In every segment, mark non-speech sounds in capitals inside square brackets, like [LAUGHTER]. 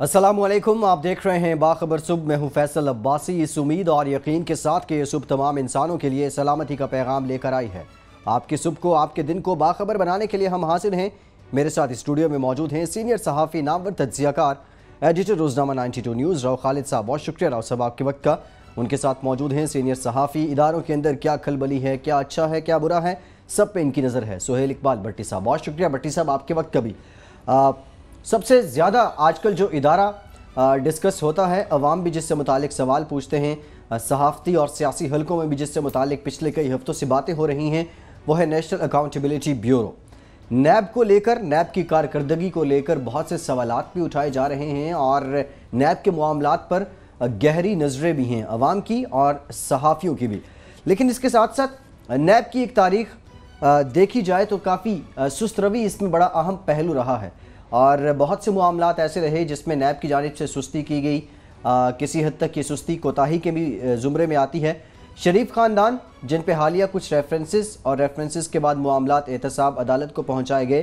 السلام علیکم، آپ دیکھ رہے ہیں باخبر صبح، میں ہوں فیصل عباسی۔ اس امید اور یقین کے ساتھ کہ یہ صبح تمام انسانوں کے لیے سلامتی کا پیغام لے کر آئی ہے۔ آپ کی صبح کو، آپ کے دن کو باخبر بنانے کے لیے ہم حاضر ہیں۔ میرے ساتھ اسٹوڈیو میں موجود ہیں سینئر صحافی نامور تجزیہ کار ایڈیٹر روزنامہ ninety two news, Rao Khalid صاحب، بہت شکریہ راؤ صاحب، آپ کے وقت کا۔ ان کے ساتھ موجود ہیں سینئر صحافی، اداروں کے اندر کیا کھلبلی ہے، کیا اچھا ہے، کیا برا ہے، سب پہ ان کی نظر ہے۔ سہیل اقبال بٹی صاحب، بہت شکریہ بٹی صاحب، آپ کے وقت کا بھی۔ سب سے زیادہ آج کل جو ادارہ ڈسکس ہوتا ہے، عوام بھی جس سے متعلق سوال پوچھتے ہیں صحافتی اور سیاسی حلقوں میں بھی جس سے متعلق پچھلے کئی ہفتوں سے باتیں ہو رہی ہیں، وہ ہے نیشنل اکاؤنٹیبلٹی بیورو نیب کو لے کر، نیب کی کارکردگی کو لے کر بہت سے سوالات بھی اٹھائے جا رہے ہیں اور نیب کے معاملات پر گہری نظریں بھی ہیں، عوام کی اور صحافیوں کی بھی۔ لیکن اس کے ساتھ ساتھ نیب کی ایک تاریخ دیکھی جائے تو کافی سست روی، اس میں بڑا اہم پہلو رہا ہے۔ اور بہت سے معاملات ایسے رہے جس میں نیب کی جانب سے سستی کی گئی۔ کسی حد تک یہ سستی کوتاہی کے بھی زمرے میں آتی ہے۔ شریف خاندان، جن پہ حالیہ کچھ ریفرنسز اور ریفرنسز کے بعد معاملات احتساب عدالت کو پہنچائے گئے،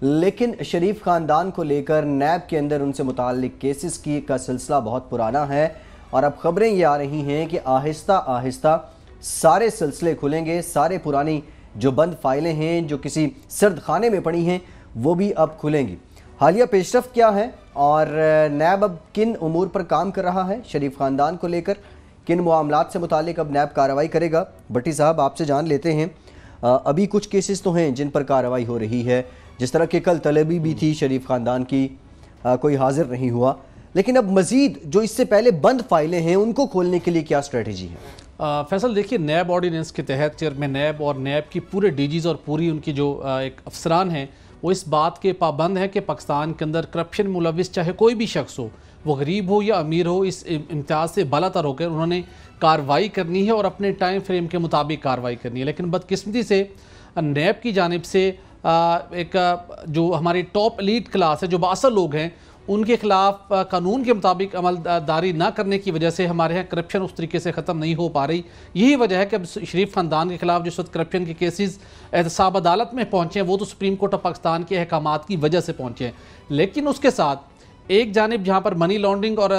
لیکن شریف خاندان کو لے کر نیب کے اندر ان سے متعلق کیسز کی کا سلسلہ بہت پرانا ہے۔ اور اب خبریں یہ آ رہی ہیں کہ آہستہ آہستہ سارے سلسلے کھلیں گے۔ سارے پرانی جو بند فائلیں ہیں، جو کسی سرد خانے میں پڑی ہیں، وہ بھی اب کھلیں گی۔ حالیہ پیش رفت کیا ہے اور نیب اب کن امور پر کام کر رہا ہے؟ شریف خاندان کو لے کر کن معاملات سے متعلق اب نیب کارروائی کرے گا؟ بٹی صاحب، آپ سے جان لیتے ہیں۔ ابھی کچھ کیسز تو ہیں جن پر کارروائی ہو رہی ہے۔ جس طرح کہ کل طلبی بھی تھی، شریف خاندان کی کوئی حاضر نہیں ہوا۔ لیکن اب مزید جو اس سے پہلے بند فائلیں ہیں، ان کو کھولنے کے لیے کیا اسٹریٹجی ہے؟ فیصل، دیکھیے، نیب آرڈیننس کے تحت چیئرمین نیب اور نیب کی پورے ڈی جیز اور پوری ان کی جو ایک افسران ہیں وہ اس بات کے پابند ہیں کہ پاکستان کے اندر کرپشن ملوث چاہے کوئی بھی شخص ہو، وہ غریب ہو یا امیر ہو، اس امتیاز سے بالا تر ہو کر انہوں نے کاروائی کرنی ہے اور اپنے ٹائم فریم کے مطابق کاروائی کرنی ہے۔ لیکن بدقسمتی سے، نیب کی جانب سے ایک جو ہماری ٹاپ لیڈ کلاس ہے، جو باثر لوگ ہیں ان کے خلاف قانون کے مطابق عمل داری نہ کرنے کی وجہ سے ہمارے یہاں کرپشن اس طریقے سے ختم نہیں ہو پا رہی۔ یہی وجہ ہے کہ شریف خاندان کے خلاف جس وقت کرپشن کے کیسز احتساب عدالت میں پہنچے ہیں، وہ تو سپریم کورٹ آف پاکستان کے احکامات کی وجہ سے پہنچے ہیں۔ لیکن اس کے ساتھ ایک جانب جہاں پر منی لانڈرنگ اور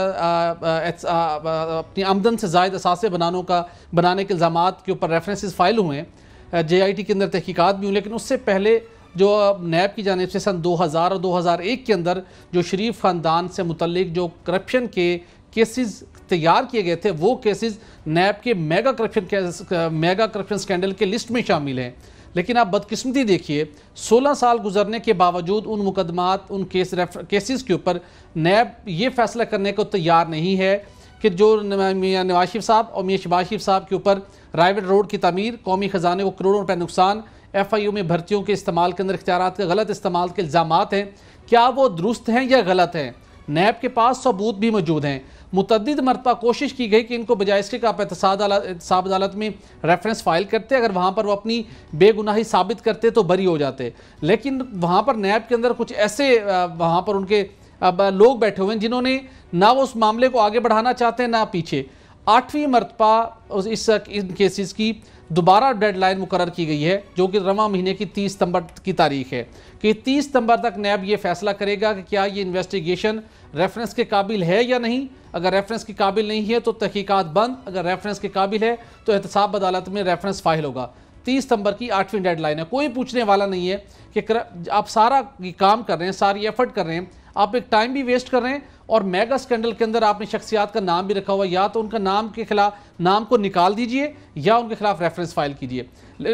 اپنی آمدن سے زائد اثاثے بنانوں کا، بنانے کے الزامات کے اوپر ریفرنسز فائل ہوئے ہیں۔ جے آئی ٹی کے اندر تحقیقات بھی ہوں لیکن اس سے پہلے جو نیب کی جانب سے سن دو ہزار اور دو ہزار ایک کے اندر جو شریف خاندان سے متعلق جو کرپشن کے کیسز تیار کیے گئے تھے، وہ کیسز نیب کے mega corruption mega corruption scandal کے لسٹ میں شامل ہیں۔ لیکن آپ بدقسمتی دیکھیے، سولہ سال گزرنے کے باوجود ان مقدمات، ان کیسز کے اوپر نیب یہ فیصلہ کرنے کو تیار نہیں ہے کہ جو میاں نواز شریف صاحب اور میاں شباز شریف صاحب کے اوپر رائیوٹ روڈ کی تعمیر، قومی خزانے کو کروڑوں روپے نقصان ایف آئی او میں بھرتیوں کے استعمال کے اندر اختیارات کے غلط استعمال کے الزامات ہیں۔ کیا وہ درست ہیں یا غلط ہیں؟ نیب کے پاس ثبوت بھی موجود ہیں۔ متعدد مرتبہ کوشش کی گئی کہ ان کو بجائے اس کے آپ احتساب عدالت میں ریفرنس فائل کرتے، اگر وہاں پر وہ اپنی بے گناہی ثابت کرتے تو بری ہو جاتے۔ لیکن وہاں پر نیب کے اندر کچھ ایسے وہاں پر ان کے لوگ بیٹھے ہوئے ہیں جنہوں نے نہ وہ اس معاملے کو آگے بڑھانا چاہتے ہیں نہ پیچھے۔ آٹھویں مرتبہ اس ان کیسز کی دوبارہ ڈیڈ لائن مقرر کی گئی ہے، جو کہ رواں مہینے کی تیس ستمبر کی تاریخ ہے۔ کہ تیس ستمبر تک نیب یہ فیصلہ کرے گا کہ کیا یہ انویسٹیگیشن ریفرنس کے قابل ہے یا نہیں؟ اگر ریفرنس کے قابل نہیں ہے تو تحقیقات بند، اگر ریفرنس کے قابل ہے تو احتساب عدالت میں ریفرنس فائل ہوگا۔ تیس ستمبر کی آٹھویں ڈیڈ لائن ہے۔ کوئی پوچھنے والا نہیں ہے کہ آپ سارا کام کر رہے ہیں، ساری ایفرٹ کر رہے ہیں۔ آپ ایک ٹائم بھی ویسٹ کر رہے ہیں اور میگا سکینڈل کے اندر آپ نے شخصیات کا نام بھی رکھا ہوا یا تو ان کا نام کے خلاف نام کو نکال دیجیے یا ان کے خلاف ریفرنس فائل کیجیے۔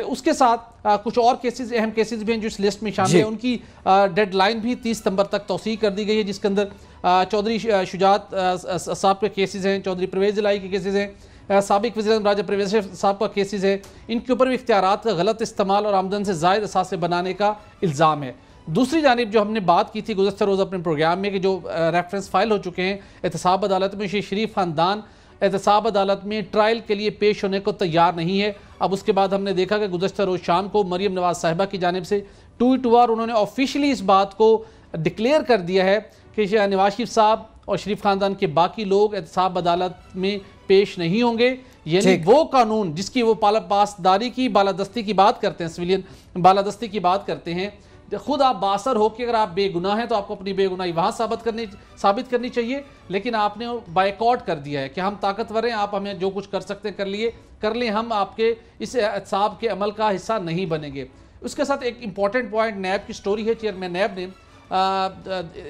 اس کے ساتھ کچھ اور کیسز اہم کیسز بھی ہیں جو اس لسٹ میں شامل ہیں۔ جی۔ ان کی ڈیڈ لائن بھی تیس ستمبر تک توسیع کر دی گئی ہے جس کے اندر چودھری شجاعت صاحب کے کیسز ہیں چودھری پرویز لائی کے کیسز ہیں سابق وزیر راجہ پرویز صاحب کا کیسز ہے ان کے اوپر بھی اختیارات کا غلط استعمال اور آمدن سے زائد اثاثے بنانے کا الزام ہے۔ دوسری جانب جو ہم نے بات کی تھی گزشتہ روز اپنے پروگرام میں کہ جو ریفرنس فائل ہو چکے ہیں احتساب عدالت میں شریف خاندان احتساب عدالت میں ٹرائل کے لیے پیش ہونے کو تیار نہیں ہے۔ اب اس کے بعد ہم نے دیکھا کہ گزشتہ روز شام کو مریم نواز صاحبہ کی جانب سے ٹویٹ ہوا اور انہوں نے آفیشلی اس بات کو ڈکلیئر کر دیا ہے کہ نواز شریف صاحب اور شریف خاندان کے باقی لوگ احتساب عدالت میں پیش نہیں ہوں گے۔ یعنی وہ قانون جس کی وہ پاس داری کی بالادستی کی بات کرتے ہیں سویلین بالادستی کی بات کرتے ہیں خود آپ باثر ہو کہ اگر آپ بے گناہ ہیں تو آپ کو اپنی بے گناہی وہاں ثابت کرنی ثابت کرنی چاہیے، لیکن آپ نے بائیکاٹ کر دیا ہے کہ ہم طاقتور ہیں، آپ ہمیں جو کچھ کر سکتے ہیں کر لیے، کر لیں، ہم آپ کے اس احتساب کے عمل کا حصہ نہیں بنیں گے۔ اس کے ساتھ ایک امپورٹنٹ پوائنٹ نیب کی سٹوری ہے چیئرمین نیب نے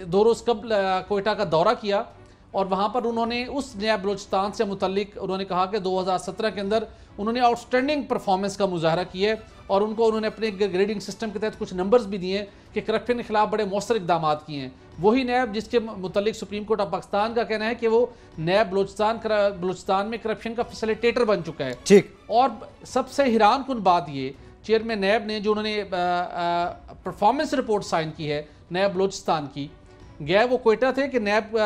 دو روز قبل کوئٹہ کا دورہ کیا اور وہاں پر انہوں نے اس نیا بلوچستان سے متعلق انہوں نے کہا کہ دو ہزار سترہ کے اندر انہوں نے آؤٹ سٹینڈنگ پرفارمنس کا مظاہرہ کیا ہے۔ اور ان کو انہوں نے اپنے گریڈنگ سسٹم کے تحت کچھ نمبرز بھی دیے کہ کرپشن کے خلاف بڑے مؤثر اقدامات کیے ہیں۔ وہی نیب جس کے متعلق سپریم کورٹ آف پاکستان کا کہنا ہے کہ وہ نیب بلوچستان بلوچستان میں کرپشن کا فیسلیٹیٹر بن چکا ہے۔ ٹھیک۔ اور سب سے حیران کن بات یہ چیئرمین نیب نے جو انہوں نے پرفارمنس رپورٹ سائن کی ہے نیب بلوچستان کی گئے وہ کوئٹہ تھے کہ نیب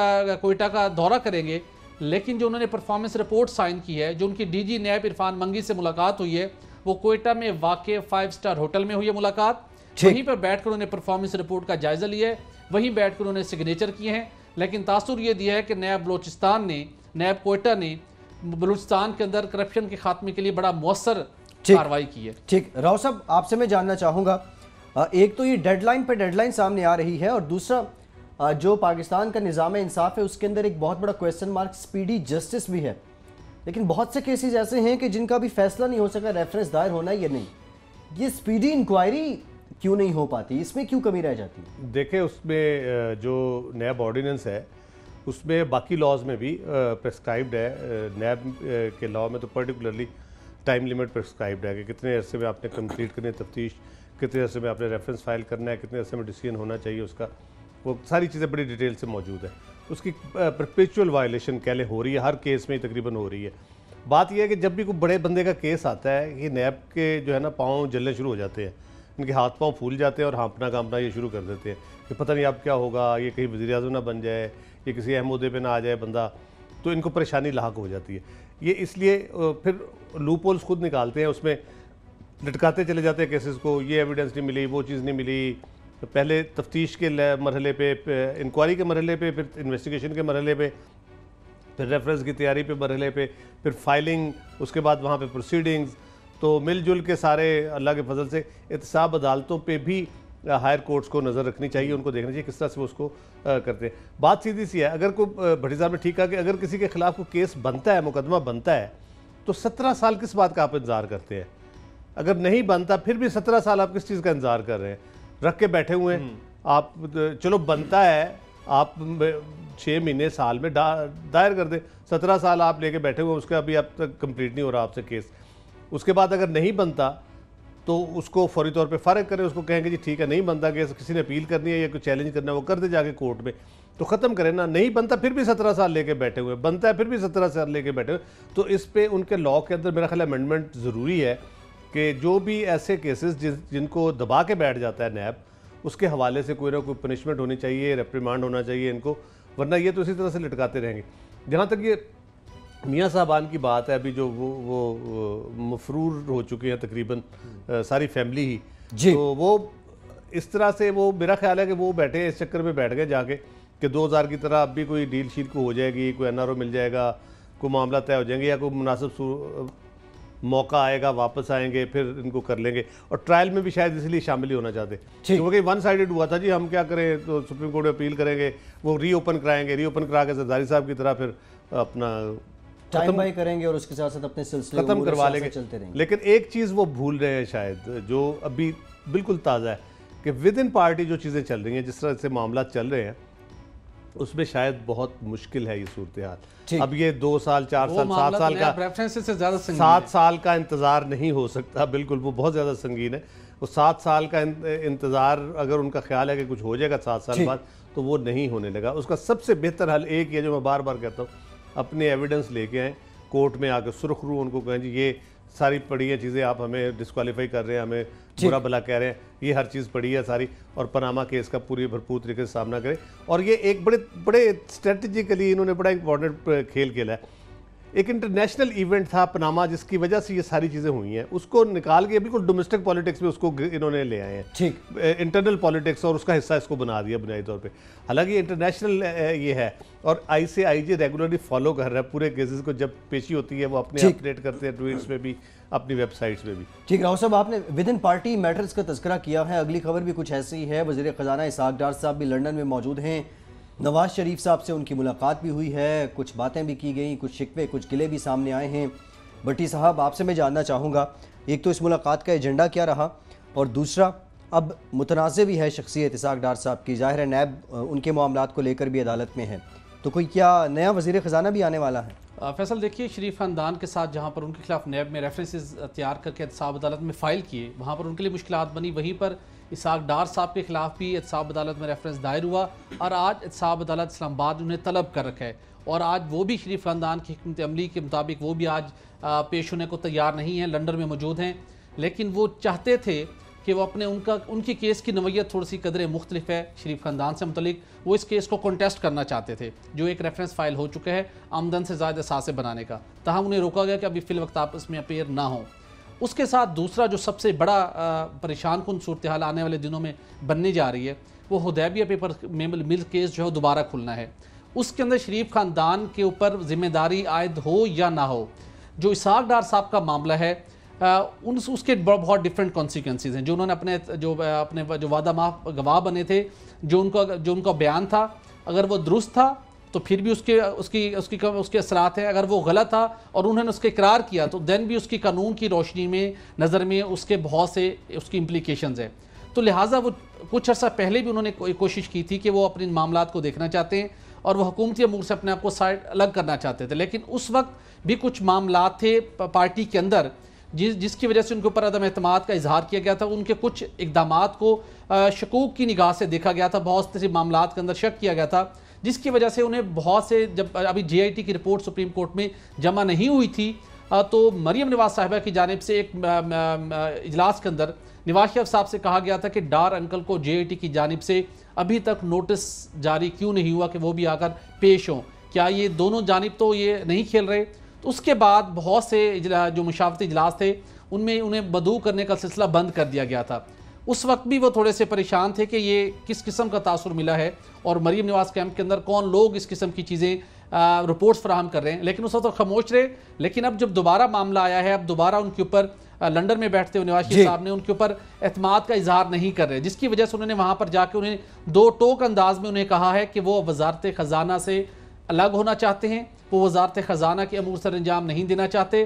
کوئٹہ کا دورہ کریں گے لیکن جو انہوں نے پرفارمنس رپورٹ سائن کی ہے جو ان کی ڈی جی نیب عرفان منگی سے ملاقات ہوئی ہے وہ کوئٹہ میں واقع فائیو سٹار ہوٹل میں ہوئی ہے ملاقات۔ وہیں پر بیٹھ کر انہوں نے پرفارمنس رپورٹ کا جائزہ لیا ہے۔ وہیں بیٹھ کر انہوں نے سگنیچر کیے ہیں۔ لیکن تاثر یہ دیا ہے کہ نیب بلوچستان نے نیب کوئٹہ نے بلوچستان کے اندر کرپشن کے خاتمے کے لیے بڑا مؤثر کاروائی کی ہے۔ ٹھیک۔ راؤ صاحب آپ سے میں جاننا چاہوں گا ایک تو یہ ڈیڈ لائن پہ ڈیڈ لائن سامنے آ رہی ہے اور دوسرا جو پاکستان کا نظام انصاف ہے اس کے اندر ایک بہت بڑا کویسچن مارک سپیڈی جسٹس بھی ہے۔ لیکن بہت سے کیسز ایسے ہیں کہ جن کا بھی فیصلہ نہیں ہو سکا ریفرنس دائر ہونا یا نہیں۔ یہ سپیڈی انکوائری کیوں نہیں ہو پاتی؟ اس میں کیوں کمی رہ جاتی؟ دیکھیں، اس میں جو نیب آرڈیننس ہے، اس میں باقی لاز میں بھی پرسکرائبڈ ہے۔ نیب کے لاء میں تو پرٹیکولرلی ٹائم لیمٹ پرسکرائبڈ ہے کہ کتنے عرصے میں آپ نے کمپلیٹ کرنی ہے تفتیش، کتنے عرصے میں آپ نے ریفرنس فائل کرنا ہے، کتنے عرصے میں ڈیسیجن ہونا چاہیے اس کا۔ وہ ساری چیزیں بڑی ڈیٹیل سے موجود ہیں۔ اس کی پرپیچول وائلیشن کہلے ہو رہی ہے، ہر کیس میں تقریباً ہو رہی ہے۔ بات یہ ہے کہ جب بھی کوئی بڑے بندے کا کیس آتا ہے، یہ نیب کے جو ہے نا پاؤں جلنے شروع ہو جاتے ہیں۔ ان کے ہاتھ پاؤں پھول جاتے ہیں اور ہانپنا کانپنا یہ شروع کر دیتے ہیں کہ پتہ نہیں اب کیا ہوگا، یہ کہیں وزیر اعظم نہ بن جائے، یہ کسی اہم عہدے پہ نہ آ جائے بندہ۔ تو ان کو پریشانی لاحق ہو جاتی ہے۔ یہ اس لیے پھر لوپ ہولس خود نکالتے ہیں، اس میں لٹکاتے چلے جاتے ہیں کیسز کو، یہ ایویڈنس نہیں ملی، وہ چیز نہیں ملی۔ پہلے تفتیش کے مرحلے پہ انکوائری کے مرحلے پہ، پھر انویسٹیگیشن کے مرحلے پہ، پھر ریفرنس کی تیاری پہ مرحلے پہ، پھر فائلنگ اس کے بعد وہاں پہ پروسیڈنگز تو مل جل کے سارے اللہ کے فضل سے احتساب عدالتوں پہ بھی ہائر کورٹس کو نظر رکھنی چاہیے، ان کو دیکھنا چاہیے، کس طرح سے وہ اس کو کرتے ہیں۔ بات سیدھی سی ہے، اگر کوئی بھٹی صاحب نے ٹھیک کہا کہ اگر کسی کے خلاف کوئی کیس بنتا ہے، مقدمہ بنتا ہے، تو سترہ سال کس بات کا آپ انتظار کرتے ہیں؟ اگر نہیں بنتا، پھر بھی سترہ سال آپ کس چیز کا انتظار کر رہے ہیں؟ رکھ کے بیٹھے ہوئے ہیں۔ آپ چلو بنتا ہے آپ چھ مہینے سال میں دائر کر دیں۔ سترہ سال آپ لے کے بیٹھے ہوئے اس کا ابھی اب تک کمپلیٹ نہیں ہو رہا آپ سے کیس۔ اس کے بعد اگر نہیں بنتا تو اس کو فوری طور پہ فارغ کریں اس کو کہیں گے جی ٹھیک ہے نہیں بنتا کہ کسی نے اپیل کرنی ہے یا کوئی چیلنج کرنا ہے وہ کر دے جا کے کورٹ میں۔ تو ختم کریں نا نہیں بنتا پھر بھی سترہ سال لے کے بیٹھے ہوئے بنتا ہے پھر بھی سترہ سال لے کے بیٹھے ہوئے تو اس پہ ان کے لاء کے اندر میرا خیال امینڈمنٹ ضروری ہے۔ کہ جو بھی ایسے کیسز جن کو دبا کے بیٹھ جاتا ہے نیب اس کے حوالے سے کوئی نہ کوئی پنشمنٹ ہونی چاہیے ریپریمانڈ ہونا چاہیے ان کو ورنہ یہ تو اسی طرح سے لٹکاتے رہیں گے۔ جہاں تک یہ میاں صاحبان کی بات ہے ابھی جو وہ وہ مفرور ہو چکے ہیں تقریباً ساری فیملی ہی۔ جی۔ تو وہ اس طرح سے وہ میرا خیال ہے کہ وہ بیٹھے اس چکر میں بیٹھ گئے جا کے کہ دو ہزار کی طرح اب بھی کوئی ڈیل شیٹ کو ہو جائے گی کوئی این آر او مل جائے گا کوئی معاملہ طے ہو جائیں گے یا کوئی مناسب موقع آئے گا واپس آئیں گے پھر ان کو کر لیں گے۔ اور ٹرائل میں بھی شاید اس لیے شامل ہی ہونا چاہتے۔ کیونکہ ون سائیڈڈ ہوا تھا جی ہم کیا کریں؟ تو سپریم کورٹ میں اپیل کریں گے وہ ری اوپن کرائیں گے۔ ری اوپن کرا کے زرداری صاحب کی طرح پھر اپنا ٹائم بائی کریں گے اور اس کے ساتھ ساتھ اپنے سلسلے ختم کروا لیں گے۔ لیکن ایک چیز وہ بھول رہے ہیں شاید جو ابھی بالکل تازہ ہے کہ ود ان پارٹی جو چیزیں چل رہی ہیں جس طرح سے معاملات چل رہے ہیں اس میں شاید بہت مشکل ہے یہ صورتحال۔ اب یہ دو سال چار سال سات سال کا سات سال کا انتظار نہیں ہو سکتا بالکل وہ بہت زیادہ سنگین ہے۔ وہ سات سال کا انتظار اگر ان کا خیال ہے کہ کچھ ہو جائے گا سات سال بعد تو وہ نہیں ہونے لگا۔ اس کا سب سے بہتر حل ایک ہے جو میں بار بار کہتا ہوں اپنے ایویڈنس لے کے آئیں کورٹ میں آ کے سرخ رو ان کو کہیں جی یہ ساری پڑھی ہیں چیزیں آپ ہمیں ڈسکوالیفائی کر رہے ہیں ہمیں۔ برا بلا کہہ رہے ہیں۔ یہ ہر چیز پڑھی ہے ساری اور پناما کیس کا پوری بھرپور طریقے سے سامنا کریں۔ اور یہ ایک بڑے بڑے اسٹریٹجیکلی انہوں نے بڑا امپورٹنٹ کھیل کھیلا ہے۔ ایک انٹرنیشنل ایونٹ تھا پناما جس کی وجہ سے یہ ساری چیزیں ہوئی ہیں۔ اس کو نکال کے بالکل ڈومیسٹک پالیٹکس میں اس کو انہوں نے لے آئے ہیں۔ انٹرنل پالیٹکس اور اس کا حصہ اس کو بنا دیا بنیادی طور پہ۔ حالانکہ یہ انٹرنیشنل یہ ہے۔ اور آئی سی آئی جی ریگولرلی فالو کر رہا ہے۔ پورے کیسز کو جب پیشی ہوتی ہے وہ اپنے اپڈیٹ کرتے ہیں ٹویٹس میں بھی اپنی ویب سائٹس میں بھی۔ ٹھیک راؤ صاحب آپ نے ود ان پارٹی میٹرز کا تذکرہ کیا ہے۔ اگلی خبر بھی کچھ ایسی ہے۔ وزیر خزانہ اسحاق ڈار صاحب بھی لنڈن میں موجود ہیں۔ نواز شریف صاحب سے ان کی ملاقات بھی ہوئی ہے، کچھ باتیں بھی کی گئیں، کچھ شکوے، کچھ گلے بھی سامنے آئے ہیں۔ بٹی صاحب، آپ سے میں جاننا چاہوں گا، ایک تو اس ملاقات کا ایجنڈا کیا رہا اور دوسرا، اب متنازع بھی ہے شخصیت اسحاق ڈار صاحب کی، ظاہر ہے نیب ان کے معاملات کو لے کر بھی عدالت میں ہے۔ تو کوئی کیا نیا وزیر خزانہ بھی آنے والا ہے؟ فیصل، دیکھیے، شریف خاندان کے ساتھ جہاں پر ان کے خلاف نیب میں ریفرنسز تیار کر کے احتساب عدالت میں فائل کیے، وہاں پر ان کے لیے مشکلات بنی، وہیں پر اسحاق ڈار صاحب کے خلاف بھی احتساب عدالت میں ریفرنس دائر ہوا اور آج احتساب عدالت اسلام آباد انہیں طلب کر رکھا ہے اور آج وہ بھی شریف خاندان کی حکمت عملی کے مطابق وہ بھی آج پیش ہونے کو تیار نہیں ہیں، لنڈن میں موجود ہیں۔ لیکن وہ چاہتے تھے کہ وہ اپنے ان کا، ان کی کیس کی نوعیت تھوڑی سی قدرے مختلف ہے۔ شریف خاندان سے متعلق وہ اس کیس کو کنٹیسٹ کرنا چاہتے تھے، جو ایک ریفرنس فائل ہو چکا ہے آمدن سے زائد اثاثے بنانے کا۔ تاہم انہیں روکا گیا کہ ابھی فی الوقت آپ اس میں اپیئر نہ ہوں۔ اس کے ساتھ دوسرا جو سب سے بڑا پریشان کن صورتحال آنے والے دنوں میں بننے جا رہی ہے، وہ ہدیبیہ پیپر مل کیس جو ہے دوبارہ کھلنا ہے۔ اس کے اندر شریف خاندان کے اوپر ذمہ داری عائد ہو یا نہ ہو، جو اسحاق ڈار صاحب کا معاملہ ہے ان اس کے بہت ڈفرینٹ کانسیکوینسز ہیں۔ جو انہوں نے اپنے، جو اپنے، جو وعدہ معاف، گواہ بنے تھے، جو ان کا جو ان کا بیان تھا، اگر وہ درست تھا تو پھر بھی اس کے، اس کی اس کی، اس کے اثرات ہیں۔ اگر وہ غلط تھا اور انہوں نے اس کے اقرار کیا تو دین بھی اس کی قانون کی روشنی میں، نظر میں اس کے بہت سے اس کی امپلیکیشنز ہیں۔ تو لہٰذا وہ کچھ عرصہ پہلے بھی انہوں نے کوشش کی تھی کہ وہ اپنے معاملات کو دیکھنا چاہتے ہیں اور وہ حکومتی امور سے اپنے آپ کو سائڈ الگ کرنا چاہتے تھے۔ لیکن اس وقت بھی کچھ معاملات تھے پارٹی کے اندر، جس جس کی وجہ سے ان کے اوپر عدم اعتماد کا اظہار کیا گیا تھا۔ ان کے کچھ اقدامات کو شکوک کی نگاہ سے دیکھا گیا تھا۔ بہت سے معاملات کے اندر شک کیا گیا تھا۔ جس کی وجہ سے انہیں بہت سے جب ابھی جے آئی ٹی کی رپورٹ سپریم کورٹ میں جمع نہیں ہوئی تھی تو مریم نواز صاحبہ کی جانب سے ایک اجلاس کے اندر نواز شریف صاحب سے کہا گیا تھا کہ ڈار انکل کو جے آئی ٹی کی جانب سے ابھی تک نوٹس جاری کیوں نہیں ہوا کہ وہ بھی آ کر پیش ہوں۔ کیا یہ دونوں جانب تو یہ نہیں کھیل رہے؟ تو اس کے بعد بہت سے جو مشاورتی اجلاس تھے، ان میں انہیں بدو کرنے کا سلسلہ بند کر دیا گیا تھا۔ اس وقت بھی وہ تھوڑے سے پریشان تھے کہ یہ کس قسم کا تاثر ملا ہے اور مریم نواز کیمپ کے اندر کون لوگ اس قسم کی چیزیں رپورٹس فراہم کر رہے ہیں لیکن اس وقت خاموش رہے لیکن اب جب دوبارہ معاملہ آیا ہے اب دوبارہ ان کے اوپر لنڈن میں بیٹھتے ہوئے نواز شریف جی۔ صاحب نے ان کے اوپر اعتماد کا اظہار نہیں کر رہے جس کی وجہ سے انہوں نے وہاں پر جا کے انہیں دو ٹوک انداز میں انہیں کہا ہے کہ وہ وزارت خزانہ سے الگ ہونا چاہتے ہیں وہ وزارت خزانہ کے امور سر انجام نہیں دینا چاہتے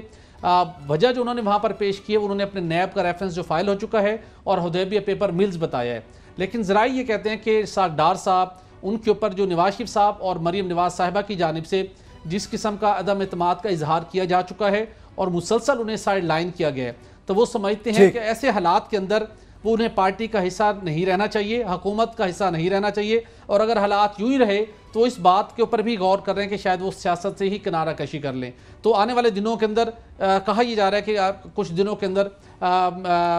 وجہ جو انہوں نے وہاں پر پیش کی ہے انہوں نے اپنے نیب کا ریفرنس جو فائل ہو چکا ہے اور حدیبیہ پیپر ملز بتایا ہے۔ لیکن ذرائع یہ کہتے ہیں کہ ڈار صاحب ان کے اوپر جو نواز شریف صاحب اور مریم نواز صاحبہ کی جانب سے جس قسم کا عدم اعتماد کا اظہار کیا جا چکا ہے اور مسلسل انہیں سائڈ لائن کیا گیا ہے۔ تو وہ سمجھتے ہیں کہ ایسے حالات کے اندر وہ انہیں پارٹی کا حصہ نہیں رہنا چاہیے حکومت کا حصہ نہیں رہنا چاہیے۔ اور اگر حالات یوں ہی رہے تو اس بات کے اوپر بھی غور کر رہے ہیں کہ شاید وہ سیاست سے ہی کنارہ کشی کر لیں۔ تو آنے والے دنوں کے اندر کہا یہ جا رہا ہے کہ کچھ دنوں کے اندر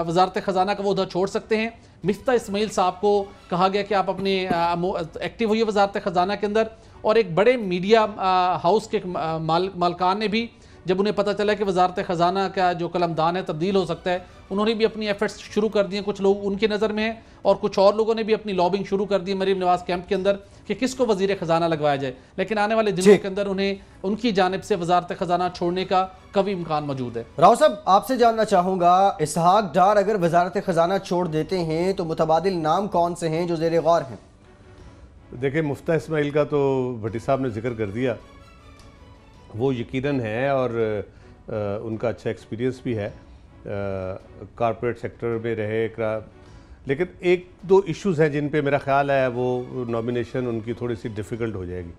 وزارت خزانہ کا وہ ادھر چھوڑ سکتے ہیں۔ مفتہ اسماعیل صاحب کو کہا گیا کہ آپ اپنے ایکٹیو ہوئیے وزارت خزانہ کے اندر۔ اور ایک بڑے میڈیا ہاؤس کے مالکان نے بھی جب انہیں پتہ چلا کہ وزارت خزانہ کا جو قلمدان ہے تبدیل ہو سکتا ہے انہوں نے بھی اپنی ایفرٹس شروع کر دیے۔ کچھ لوگ ان کی نظر میں ہیں اور کچھ اور لوگوں نے بھی اپنی لابنگ شروع کر دی مریم نواز کیمپ کے اندر کہ کس کو وزیر خزانہ لگوایا جائے۔ لیکن آنے والے دنوں۔ کے اندر انہیں ان کی جانب سے وزارت خزانہ چھوڑنے کا کبھی امکان موجود ہے۔ راؤ صاحب آپ سے جاننا چاہوں گا اسحاق ڈار اگر وزارت خزانہ چھوڑ دیتے ہیں تو متبادل نام کون سے ہیں جو زیر غور ہیں؟ دیکھیں مفتہ اسماعیل کا تو بھٹی صاحب نے ذکر کر دیا۔ وہ یقیناً ہے اور ان کا اچھا ایکسپیرینس بھی ہے کارپوریٹ سیکٹر میں رہے لیکن ایک دو ایشوز ہیں جن پہ میرا خیال ہے وہ نومینیشن ان کی تھوڑی سی ڈیفیکلٹ ہو جائے گی۔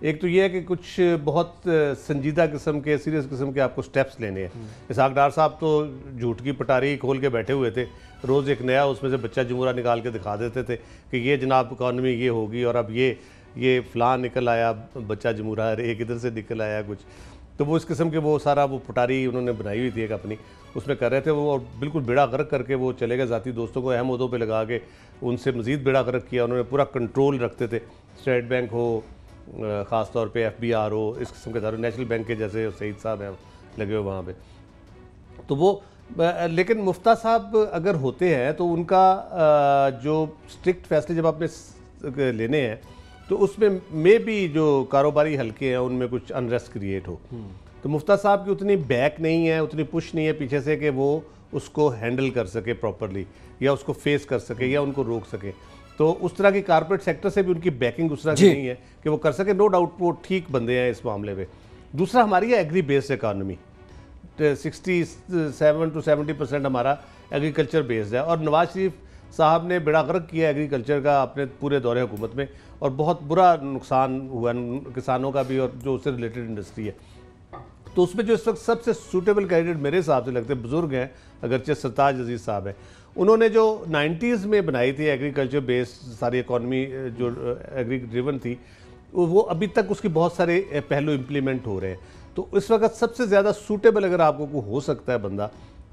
ایک تو یہ ہے کہ کچھ بہت سنجیدہ قسم کے سیریس قسم کے آپ کو سٹیپس لینے ہیں۔ اسحاق ڈار صاحب تو جھوٹ کی پٹاری کھول کے بیٹھے ہوئے تھے۔ روز ایک نیا اس میں سے بچہ جمہورہ نکال کے دکھا دیتے تھے کہ یہ جناب اکانومی یہ ہوگی اور اب یہ یہ فلان نکل آیا، بچہ جمہورہ ایک ادھر سے نکل آیا، کچھ۔ تو وہ اس قسم کے وہ سارا وہ پٹاری انہوں نے بنائی ہوئی تھی ایک اپنی۔ اس میں کر رہے تھے وہ بالکل بیڑا غرق کر کے وہ چلے گئے ذاتی دوستوں کو اہم عہدوں پہ لگا کے۔ ان سے مزید بیڑا غرق کیا، انہوں نے پورا کنٹرول رکھتے تھے۔ اسٹیٹ بینک ہو، خاص طور پہ ایف بی آر ہو، اس قسم کے داروں نیشنل بینک کے جیسے سعید صاحب ہیں، لگے ہوئے وہاں پہ۔ تو وہ، لیکن مفتہ صاحب اگر ہوتے ہیں تو ان کا جو سٹرکٹ فیصلے جب آپ نے لینے ہیں تو اس میں میں بھی جو کاروباری حلقے ہیں ان میں کچھ انریسٹ کریٹ ہو۔ تو مفتہ صاحب کی اتنی بیک نہیں ہے اتنی پش نہیں ہے پیچھے سے کہ وہ اس کو ہینڈل کر سکے پراپرلی یا اس کو فیس کر سکے یا ان کو روک سکے۔ تو اس طرح کی کارپوریٹ سیکٹر سے بھی ان کی بیکنگ اس طرح کی جی۔ نہیں ہے کہ وہ کر سکے۔ نو ڈاؤٹ وہ ٹھیک بندے ہیں اس معاملے میں۔ دوسرا ہماری ہے agri based economy sixty seven to seventy percent ہمارا ایگریکلچر بیسڈ ہے۔ اور نواز شریف صاحب نے بڑا غرق کیا ایگریکلچر کا اپنے پورے دور حکومت میں اور بہت برا نقصان ہوا کسانوں کا بھی اور جو اس سے ریلیٹڈ انڈسٹری ہے۔ تو اس میں جو اس وقت سب سے سوٹیبل کینڈیڈیٹ میرے حساب سے لگتے ہیں بزرگ ہیں، اگرچہ سرتاج عزیز صاحب ہیں۔ انہوں نے جو نائنٹیز میں بنائی تھی ایگریکلچر بیسڈ ساری اکانومی جو ایگری ڈریون تھی، وہ ابھی تک اس کی بہت سارے پہلو امپلیمنٹ ہو رہے ہیں۔ تو اس وقت سب سے زیادہ سوٹیبل اگر آپ کو ہو سکتا ہے بندہ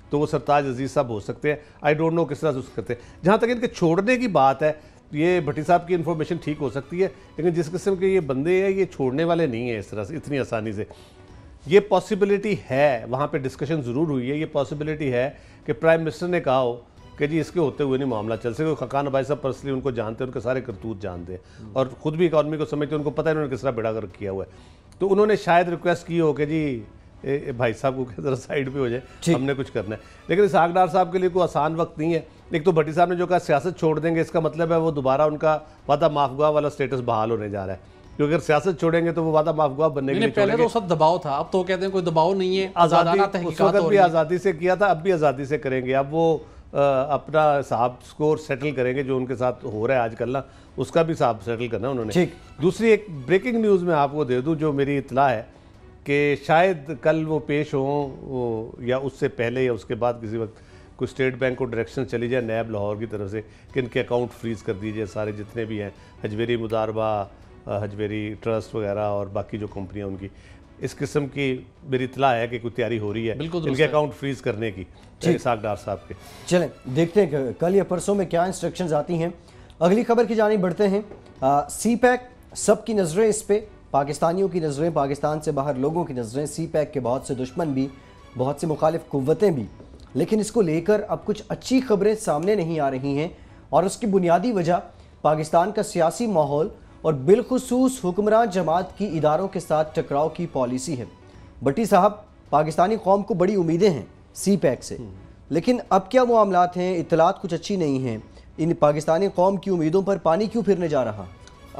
تو وہ سرتاج عزیز صاحب ہو سکتے ہیں۔ آئی ڈونٹ نو کس طرح سے اس کرتے ہیں۔ جہاں تک ان کے چھوڑنے کی بات ہے، یہ بھٹی صاحب کی انفارمیشن ٹھیک ہو سکتی ہے، لیکن جس قسم کے یہ بندے ہیں، یہ چھوڑنے والے نہیں ہیں اس طرح سے، اتنی آسانی سے۔ یہ پاسبلٹی ہے، وہاں پہ ڈسکشن ضرور ہوئی ہے۔ یہ پاسبلٹی ہے کہ پرائم منسٹر نے کہا ہو کہ جی اس کے ہوتے ہوئے نہیں معاملہ چل سکے۔ خقان ابائی صاحب پرسنلی ان کو جانتے ہیں، ان کے سارے کرتوت جانتے ہیں۔ اور خود بھی اکانومی کو سمجھتے ہیں، ان کو پتہ ہے انہوں نے کس طرح بیڑا کر کیا ہوا ہے۔ تو انہوں نے شاید ریکویسٹ کی ہو کہ جی بھائی صاحب کو ذرا سائڈ پہ ہو جائے۔ ہم نے کچھ کرنا ہے۔ لیکن اس ڈار صاحب کے لیے کوئی آسان وقت نہیں ہے۔ ایک تو بھٹی صاحب نے جو کہا سیاست چھوڑ دیں گے اس کا مطلب ہے وہ دوبارہ ان کا وعدہ معافگواہ والا سٹیٹس بحال ہونے جا رہا ہے۔ کیونکہ اگر سیاست چھوڑیں گے تو وہ وعدہ معافگواہ بننے کے لیے پہلے تو سب دباؤ تھا۔ اب تو کہتے ہیں کوئی دباؤ نہیں ہے آزادی اس وقت بھی آزادی سے کیا تھا اب بھی آزادی سے کریں گے۔ اب وہ اپنا صاحب سکور سیٹل کریں گے جو ان کے ساتھ ہو رہا ہے آج کل نا۔ اس کا بھی صاحب سیٹل کرنا انہوں نے۔ دوسری ایک بریکنگ نیوز میں آپ کو دے دوں جو میری اطلاع ہے۔ کہ شاید کل وہ پیش ہوں یا اس سے پہلے یا اس کے بعد کسی وقت کوئی اسٹیٹ بینک کو ڈائریکشن چلی جائے نیب لاہور کی طرف سے کہ ان کے اکاؤنٹ فریز کر دیجیے سارے جتنے بھی ہیں حجویری مداربہ حجویری ٹرسٹ وغیرہ اور باقی جو کمپنیاں ان کی۔ اس قسم کی میری اطلاع ہے کہ کوئی تیاری ہو رہی ہے ان کے اکاؤنٹ فریز کرنے کی۔ اساق ڈار صاحب کے۔ چلیں دیکھتے ہیں کل یا پرسوں میں کیا انسٹرکشنز آتی ہیں۔ اگلی خبر کی جانب بڑھتے ہیں۔ سی پیک سب کی نظریں اس پہ۔ پاکستانیوں کی نظریں پاکستان سے باہر لوگوں کی نظریں سی پیک کے بہت سے دشمن بھی بہت سے مخالف قوتیں بھی۔ لیکن اس کو لے کر اب کچھ اچھی خبریں سامنے نہیں آ رہی ہیں اور اس کی بنیادی وجہ پاکستان کا سیاسی ماحول اور بالخصوص حکمران جماعت کی اداروں کے ساتھ ٹکراؤ کی پالیسی ہے۔ بٹی صاحب پاکستانی قوم کو بڑی امیدیں ہیں سی پیک سے۔ لیکن اب کیا معاملات ہیں؟ اطلاعات کچھ اچھی نہیں ہیں۔ ان پاکستانی قوم کی امیدوں پر پانی کیوں پھرنے جا رہا؟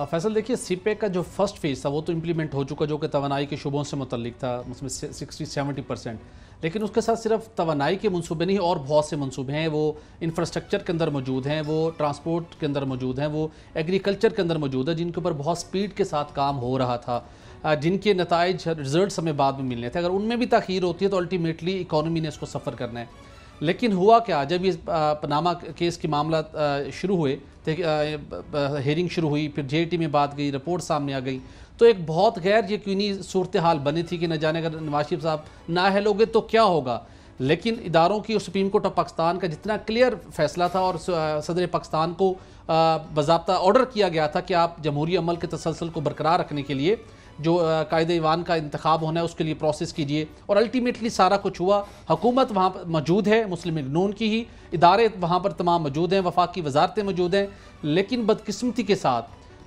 فیصل، دیکھیے، سی پیک کا جو فرسٹ فیز تھا، وہ تو امپلیمنٹ ہو چکا جو کہ توانائی کے شعبوں سے متعلق تھا، اس میں سکسٹی سیونٹی پرسینٹ لیکن اس کے ساتھ صرف توانائی کے منصوبے نہیں، اور بہت سے منصوبے ہیں۔ وہ انفراسٹرکچر کے اندر موجود ہیں، وہ ٹرانسپورٹ کے اندر موجود ہیں، وہ ایگریکلچر کے اندر موجود ہے جن کے اوپر بہت سپیڈ کے ساتھ کام ہو رہا تھا۔ جن کے نتائج رزلٹس ہمیں بعد میں ملنے تھے۔ اگر ان میں بھی تاخیر ہوتی ہے تو الٹیمیٹلی اکانومی نے اس کو سفر کرنا ہے۔ لیکن ہوا کیا، جب یہ پناما کیس کی معاملات شروع ہوئے ہیرنگ شروع ہوئی، پھر جے ٹی میں بات گئی، رپورٹ سامنے آ گئی۔ تو ایک بہت غیر یقینی صورتحال بنی تھی کہ نہ جانے اگر نواز شریف صاحب نہ اہل ہوگے تو کیا ہوگا۔ لیکن اداروں کی اور سپریم کورٹ آف پاکستان کا جتنا کلیئر فیصلہ تھا اور صدر پاکستان کو باضابطہ آرڈر کیا گیا تھا کہ آپ جمہوری عمل کے تسلسل کو برقرار رکھنے کے لیے جو قائد ایوان کا انتخاب ہونا ہے، اس کے لیے پروسیس کیجیے۔ اور الٹیمیٹلی سارا کچھ ہوا۔ حکومت وہاں پر موجود ہے، مسلم نون کی ہی۔ ادارے وہاں پر تمام موجود ہیں وفاقی وزارتیں موجود ہیں۔ لیکن بدقسمتی کے ساتھ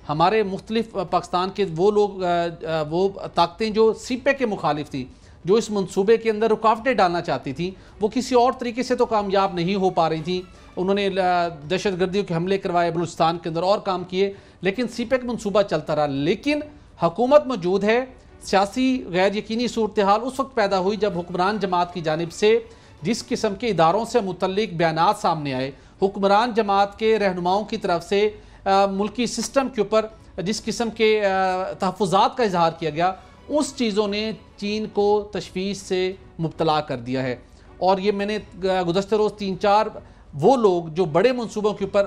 ہمارے مختلف پاکستان کے وہ لوگ وہ طاقتیں جو سی پے کے مخالف تھیں، جو اس منصوبے کے اندر رکاوٹیں ڈالنا چاہتی تھیں، وہ کسی اور طریقے سے تو کامیاب نہیں ہو پا رہی تھیں۔ انہوں نے دہشت گردیوں کے حملے کروائے، بلوچستان کے اندر اور کام کیے۔ لیکن سی پیک منصوبہ چلتا رہا۔ لیکن حکومت موجود ہے۔ سیاسی غیر یقینی صورتحال اس وقت پیدا ہوئی جب حکمران جماعت کی جانب سے جس قسم کے اداروں سے متعلق بیانات سامنے آئے۔ حکمران جماعت کے رہنماؤں کی طرف سے ملکی سسٹم کے اوپر جس قسم کے تحفظات کا اظہار کیا گیا، اس چیزوں نے چین کو تشویش سے مبتلا کر دیا ہے۔ اور یہ میں نے گزشتہ روز تین چار وہ لوگ جو بڑے منصوبوں کے اوپر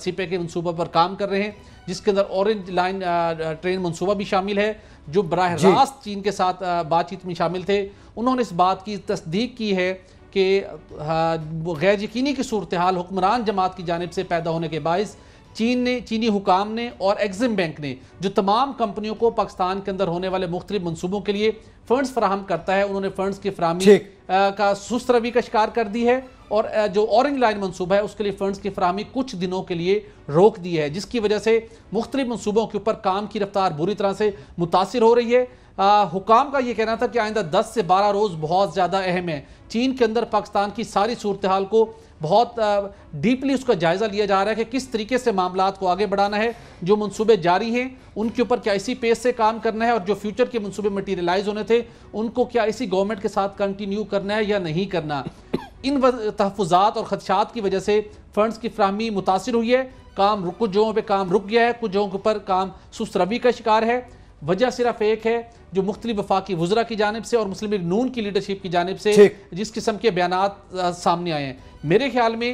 سی پے کے منصوبوں پر کام کر رہے ہیں جس کے اندر اورنج لائن ٹرین منصوبہ بھی شامل ہے جو براہ جی۔ راست چین کے ساتھ بات چیت میں شامل تھے انہوں نے اس بات کی تصدیق کی ہے کہ غیر یقینی کی صورتحال حکمران جماعت کی جانب سے پیدا ہونے کے باعث چین نے چینی حکام نے اور ایگزم بینک نے جو تمام کمپنیوں کو پاکستان کے اندر ہونے والے مختلف منصوبوں کے لیے فنڈز فراہم کرتا ہے انہوں نے فنڈز کی فراہمی کا سست روی کا شکار کر دی ہے اور جو اورنج لائن منصوبہ ہے اس کے لیے فنڈز کی فراہمی کچھ دنوں کے لیے روک دی ہے جس کی وجہ سے مختلف منصوبوں کے اوپر کام کی رفتار بری طرح سے متاثر ہو رہی ہے۔ حکام کا یہ کہنا تھا کہ آئندہ دس سے بارہ روز بہت زیادہ اہم ہے۔ چین کے اندر پاکستان کی ساری صورتحال کو بہت ڈیپلی اس کا جائزہ لیا جا رہا ہے کہ کس طریقے سے معاملات کو آگے بڑھانا ہے، جو منصوبے جاری ہیں، ان کے اوپر کیا اسی پیس سے کام کرنا ہے اور جو فیوچر کے منصوبے مٹیریلائز ہونے تھے، ان کو کیا اسی گورنمنٹ کے ساتھ کنٹینیو کرنا ہے یا نہیں کرنا؟ ان تحفظات اور خدشات کی وجہ سے فنڈز کی فراہمی متاثر ہوئی ہے۔ کام کچھ جگہوں پہ کام رک گیا ہے، کچھ جگہوں کے اوپر کام سست روی کا شکار ہے۔ وجہ صرف ایک ہے جو مختلف وفاقی وزراء کی جانب سے اور مسلم نون کی لیڈرشپ کی جانب سے جس قسم کے بیانات سامنے آئے ہیں۔ میرے خیال میں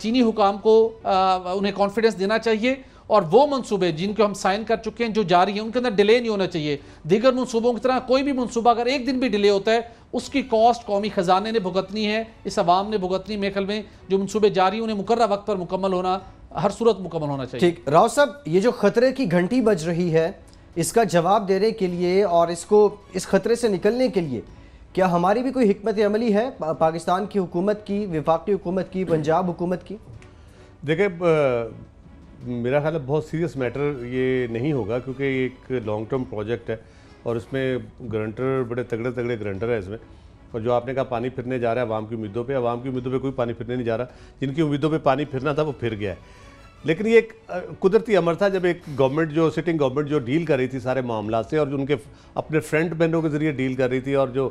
چینی حکام کو انہیں کانفیڈنس دینا چاہیے اور وہ منصوبے جن کو ہم سائن کر چکے ہیں جو جاری ہیں ان کے اندر ڈیلے نہیں ہونا چاہیے۔ دیگر منصوبوں کی طرح کوئی بھی منصوبہ اگر ایک دن بھی ڈیلے ہوتا ہے اس کی کاسٹ قومی خزانے نے بھگتنی ہے اس عوام نے بھگتنی میکل میں جو منصوبے جاری انہیں مقررہ وقت پر مکمل ہونا ہر صورت مکمل ہونا چاہیے۔ ٹھیک۔ راؤ صاحب یہ جو خطرے کی گھنٹی بج رہی ہے اس کا جواب دینے کے لیے اور اس کو اس خطرے سے نکلنے کے لیے کیا ہماری بھی کوئی حکمت عملی ہے پاکستان کی حکومت کی، وفاقی حکومت کی، پنجاب حکومت کی؟ دیکھیں میرا خیال ہے بہت سیریس میٹر یہ نہیں ہوگا کیونکہ یہ ایک لانگ ٹرم پروجیکٹ ہے اور اس میں گرنٹر بڑے تگڑے تگڑے گرنٹر ہے اس میں اور جو آپ نے کہا پانی پھرنے جا رہا ہے عوام کی امیدوں پہ، عوام کی امیدوں پہ کوئی پانی پھرنے نہیں جا رہا۔ جن کی امیدوں پہ پانی پھرنا تھا وہ پھر گیا ہے۔ لیکن یہ ایک قدرتی امر تھا جب ایک گورنمنٹ جو سٹنگ گورنمنٹ جو ڈیل کر رہی تھی سارے معاملات سے اور جو ان کے اپنے فرنٹ بینوں کے ذریعے ڈیل کر رہی تھی اور جو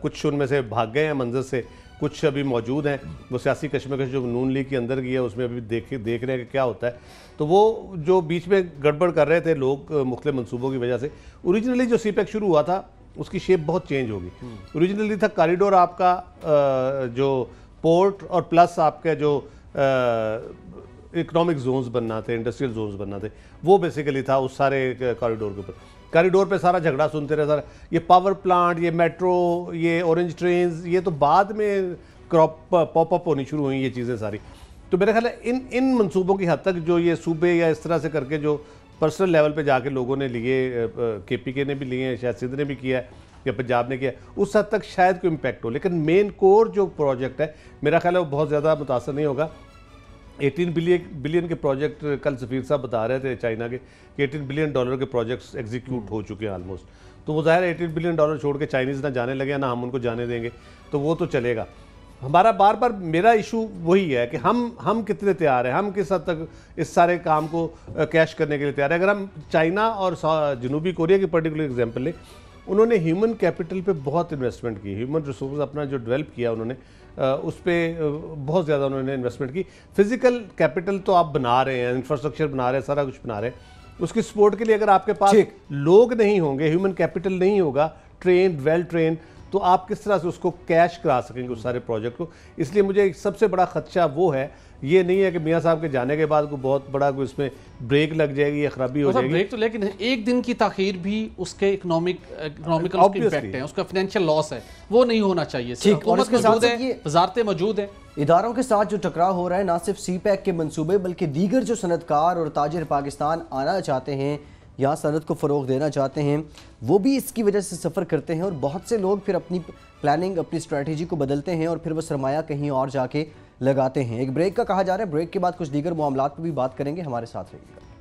کچھ ان میں سے بھاگ گئے ہیں منظر سے، کچھ ابھی موجود ہیں۔ وہ سیاسی کشمکش جو نون لیگ کے اندر گیا اس میں ابھی دیکھ دیکھ رہے ہیں کہ کیا ہوتا ہے۔ تو وہ جو بیچ میں گڑبڑ کر رہے تھے لوگ مختلف منصوبوں کی وجہ سے اوریجنلی جو سی پیک شروع ہوا تھا، اس کی شیپ بہت چینج ہوگی۔ اوریجنلی تھا کاریڈور آپ کا جو پورٹ اور پلس آپ کے جو اکنامک زونز بننا تھے انڈسٹریل زونز بننا تھے۔ وہ بیسیکلی تھا اس سارے کاریڈور کے اوپر۔ کاریڈور پہ سارا جھگڑا سنتے رہے، سارا۔ یہ پاور پلانٹ یہ میٹرو یہ اورنج ٹرینز یہ تو بعد میں کراپ پاپ اپ ہونی شروع ہوئی، یہ چیزیں ساری۔ تو میرے خیال ہے، ان ان منصوبوں کی حد تک جو یہ صوبے یا اس طرح سے کر کے جو پرسنل لیول پہ جا کے لوگوں نے لیے کے پی کے نے بھی لیے ہیں شاید سندھ نے بھی کیا ہے یا پنجاب نے کیا اس حد تک شاید کوئی امپیکٹ ہو۔ لیکن مین کور جو پروجیکٹ ہے، میرا خیال ہے وہ بہت زیادہ متاثر نہیں ہوگا۔ ایٹین بلین بلین کے پروجیکٹ کل سفیر صاحب بتا رہے تھے چائنا کے کہ ایٹین بلین ڈالر کے پروجیکٹس ایگزیکیوٹ ہو چکے ہیں آلموسٹ تو وہ ظاہر ایٹین بلین ڈالر چھوڑ کے چائنیز نہ جانے لگے، نہ ہم ان کو جانے دیں گے۔ تو وہ تو چلے گا۔ ہمارا بار بار میرا ایشو وہی ہے کہ ہم ہم کتنے تیار ہیں؟ ہم کس حد تک اس سارے کام کو کیش کرنے کے لیے تیار ہیں؟ اگر ہم چائنا اور جنوبی کوریا کی پرٹیکولر ایگزامپل لیں، انہوں نے ہیومن کیپٹل پہ بہت انویسٹمنٹ کی۔ ہیومن ریسورس اپنا جو ڈیولپ کیا انہوں نے اس پہ بہت زیادہ انہوں نے انویسٹمنٹ کی۔ فزیکل کیپٹل تو آپ بنا رہے ہیں انفراسٹرکچر بنا رہے ہیں سارا کچھ بنا رہے ہیں۔ اس کی سپورٹ کے لیے اگر آپ کے پاس لوگ نہیں ہوں گے ہیومن کیپٹل نہیں ہوگا ٹرین ویل ٹرین تو آپ کس طرح سے اس کو کیش کرا سکیں گے اس سارے پروجیکٹ کو؟ اس لیے مجھے سب سے بڑا خدشہ وہ ہے یہ نہیں ہے کہ میاں صاحب کے جانے کے بعد کوئی بہت بڑا کوئی اس میں بریک لگ جائے گی یا خرابی ہو جائے گی۔ بریک تو لیکن ایک دن کی تاخیر بھی اس کے اکنامک اکنامکل امپیکٹ ہے اس کا فینینشل لاس ہے۔ وہ نہیں ہونا چاہیے۔ حکومت موجود ہے وزارتیں موجود ہیں۔ اداروں کے ساتھ جو ٹکراؤ ہو رہا ہے نہ صرف سی پیک کے منصوبے بلکہ دیگر جو صنعتکار اور تاجر پاکستان آنا چاہتے ہیں یا صنعت کو فروغ دینا چاہتے ہیں، وہ بھی اس کی وجہ سے سفر کرتے ہیں اور بہت سے لوگ پھر اپنی پلاننگ اپنی اسٹریٹجی کو بدلتے ہیں اور پھر وہ سرمایہ کہیں اور جا کے لگاتے ہیں۔ ایک بریک کا کہا جا رہا ہے بریک کے بعد کچھ دیگر معاملات پہ بھی بات کریں گے، ہمارے ساتھ رہیے گا۔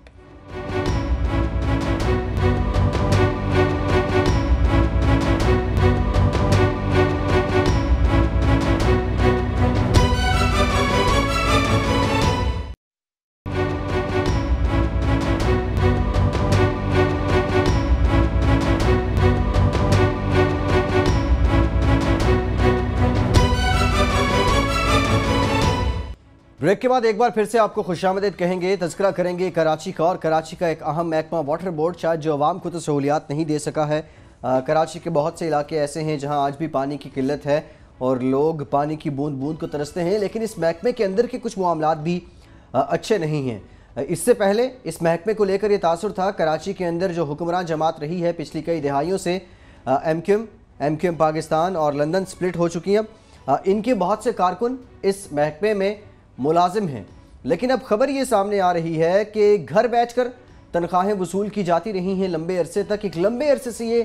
بریک کے بعد ایک بار پھر سے آپ کو خوش آمدید کہیں گے، تذکرہ کریں گے کراچی کا، اور کراچی کا ایک اہم محکمہ واٹر بورڈ شاید جو عوام کو تو سہولیات نہیں دے سکا ہے۔ کراچی کے بہت سے علاقے ایسے ہیں جہاں آج بھی پانی کی قلت ہے اور لوگ پانی کی بوند بوند کو ترستے ہیں، لیکن اس محکمے کے اندر کے کچھ معاملات بھی اچھے نہیں ہیں۔ اس سے پہلے اس محکمے کو لے کر یہ تاثر تھا، کراچی کے اندر جو حکمران جماعت رہی ہے پچھلی کئی دہائیوں سے M Q M Q M Pakistan اور لندن سپلٹ ہو چکی ہیں۔ ان کے بہت سے کارکن اس محکمے میں ملازم ہیں۔ لیکن اب خبر یہ سامنے آ رہی ہے کہ گھر بیٹھ کر تنخواہیں وصول کی جاتی رہی ہیں لمبے عرصے تک۔ ایک لمبے عرصے سے یہ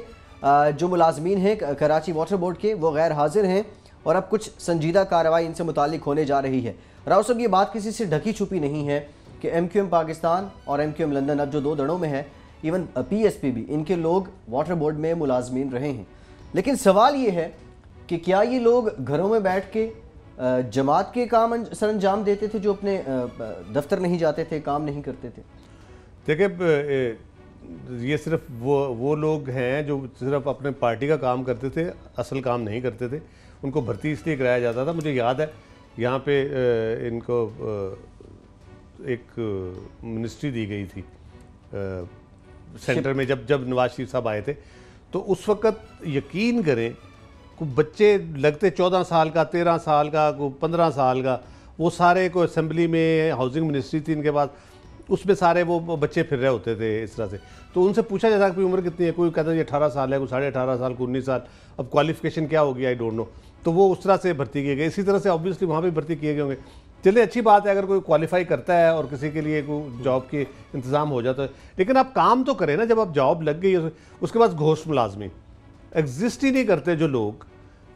جو ملازمین ہیں، کراچی واٹر بورڈ کے، وہ غیر حاضر ہیں اور اب کچھ سنجیدہ کارروائی ان سے متعلق ہونے جا رہی ہے۔ راؤ صاحب، یہ بات کسی سے ڈھکی چھپی نہیں ہے کہ ایم کیو ایم پاکستان اور ایم کیو ایم لندن اب جو دو دڑوں میں ہے ایون پی ایس پی بھی، ان کے لوگ واٹر بورڈ میں ملازمین رہے ہیں۔ لیکن سوال یہ ہے کہ کیا یہ لوگ گھروں میں بیٹھ کے جماعت کے کام سر انجام دیتے تھے جو اپنے دفتر نہیں جاتے تھے، کام نہیں کرتے تھے؟ دیکھیں یہ صرف وہ وہ لوگ ہیں جو صرف اپنے پارٹی کا کام کرتے تھے، اصل کام نہیں کرتے تھے، ان کو بھرتی اس لیے کرایا جاتا تھا، مجھے یاد ہے، یہاں پہ ان کو ایک منسٹری دی گئی تھی سینٹر میں جب جب نواز شریف صاحب آئے تھے، تو اس وقت یقین کریں کوئی بچے لگتے چودہ سال کا، تیرہ سال کا کوئی پندرہ سال کا، وہ سارے کو اسمبلی میں ہاؤسنگ منسٹری تھی ان کے بعد، اس میں سارے وہ بچے پھر رہے ہوتے تھے اس طرح سے۔ تو ان سے پوچھا جاتا کہ عمر کتنی ہے؟ کوئی کہتا ہے یہ اٹھارہ سال ہے، کوئی ساڑھے اٹھارہ سال، کوئی انیس سال۔ اب کوالیفکیشن کیا ہوگی آئی ڈونٹ نو تو وہ اس طرح سے بھرتی کیے گئے اسی طرح سے آبویسلی وہاں بھی بھرتی کیے گئے ہوں گے چلے، اچھی بات ہے، اگر کوئی کوالیفائی کرتا ہے اور کسی کے لیے کوئی جاب کے انتظام ہو جاتا ہے۔ لیکن آپ کام تو کریں نا، جب آپ جاب لگ گئی اس کے بعد گھوش ملازمی ایگزسٹ ہی نہیں کرتے جو لوگ۔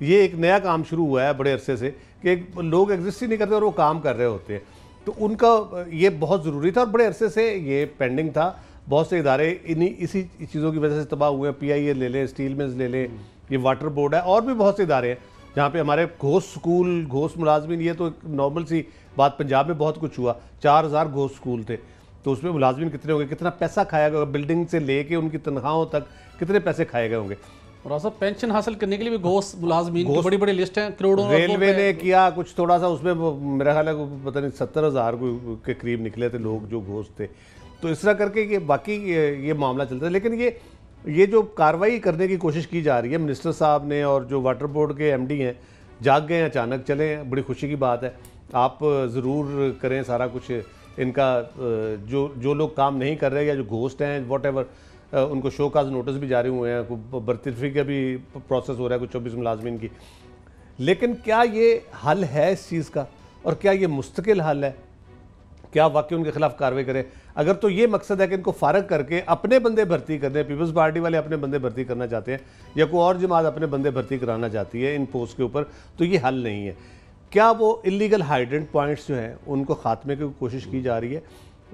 یہ ایک نیا کام شروع ہوا ہے بڑے عرصے سے کہ لوگ ایگزسٹ ہی نہیں کرتے اور وہ کام کر رہے ہوتے ہیں۔ تو ان کا یہ بہت ضروری تھا اور بڑے عرصے سے یہ پینڈنگ تھا۔ بہت سے ادارے انہی اسی چیزوں کی وجہ سے تباہ ہوئے ہیں۔ پی آئی اے لے لیں اسٹیل ملز لے لیں، یہ واٹر بورڈ ہے۔ اور بھی بہت سے ادارے ہیں جہاں پہ ہمارے گھوس سکول گھوس ملازمین، یہ تو ایک نارمل سی بات پنجاب میں بہت کچھ ہوا۔ چار ہزار گھوس سکول تھے۔ تو اس میں ملازمین کتنے ہوں گے؟ کتنا پیسہ کھایا گیا بلڈنگ سے لے کے ان کی تنخواہوں تک کتنے پیسے کھائے گئے ہوں گے؟ صاحب پینشن حاصل کرنے کے لیے بھی گھوس ملازمین کی بڑی بڑی لسٹ ہیں کروڑوں ریلوے نے کیا کچھ تھوڑا سا اس میں میرا خیال ہے پتہ نہیں ستر ہزار کے قریب نکلے تھے لوگ جو گھوس تھے۔ تو اس طرح کر کے یہ باقی یہ معاملہ چلتا ہے لیکن یہ یہ جو کاروائی کرنے کی کوشش کی جا رہی ہے منسٹر صاحب نے اور جو واٹر بورڈ کے ایم ڈی ہیں جاگ گئے ہیں اچانک چلیں بڑی خوشی کی بات ہے۔ آپ ضرور کریں سارا کچھ۔ ان کا جو جو لوگ کام نہیں کر رہے یا جو گھوسٹ ہیں واٹ ایور ان کو شو کاز نوٹس بھی جاری ہوئے ہیں برطرفی کا بھی پروسیس ہو رہا ہے کچھ چوبیس ملازمین کی۔ لیکن کیا یہ حل ہے اس چیز کا؟ اور کیا یہ مستقل حل ہے؟ کیا واقعی ان کے خلاف کاروائی کرے اگر تو یہ مقصد ہے کہ ان کو فارغ کر کے اپنے بندے بھرتی کرنے، پیپلز پارٹی والے اپنے بندے بھرتی کرنا چاہتے ہیں، یا کوئی اور جماعت اپنے بندے بھرتی کرانا چاہتی ہے ان پوسٹ کے اوپر، تو یہ حل نہیں ہے۔ کیا وہ انلیگل ہائیڈنٹ پوائنٹس جو ہیں، ان کو خاتمے کی کوشش کی جا رہی ہے؟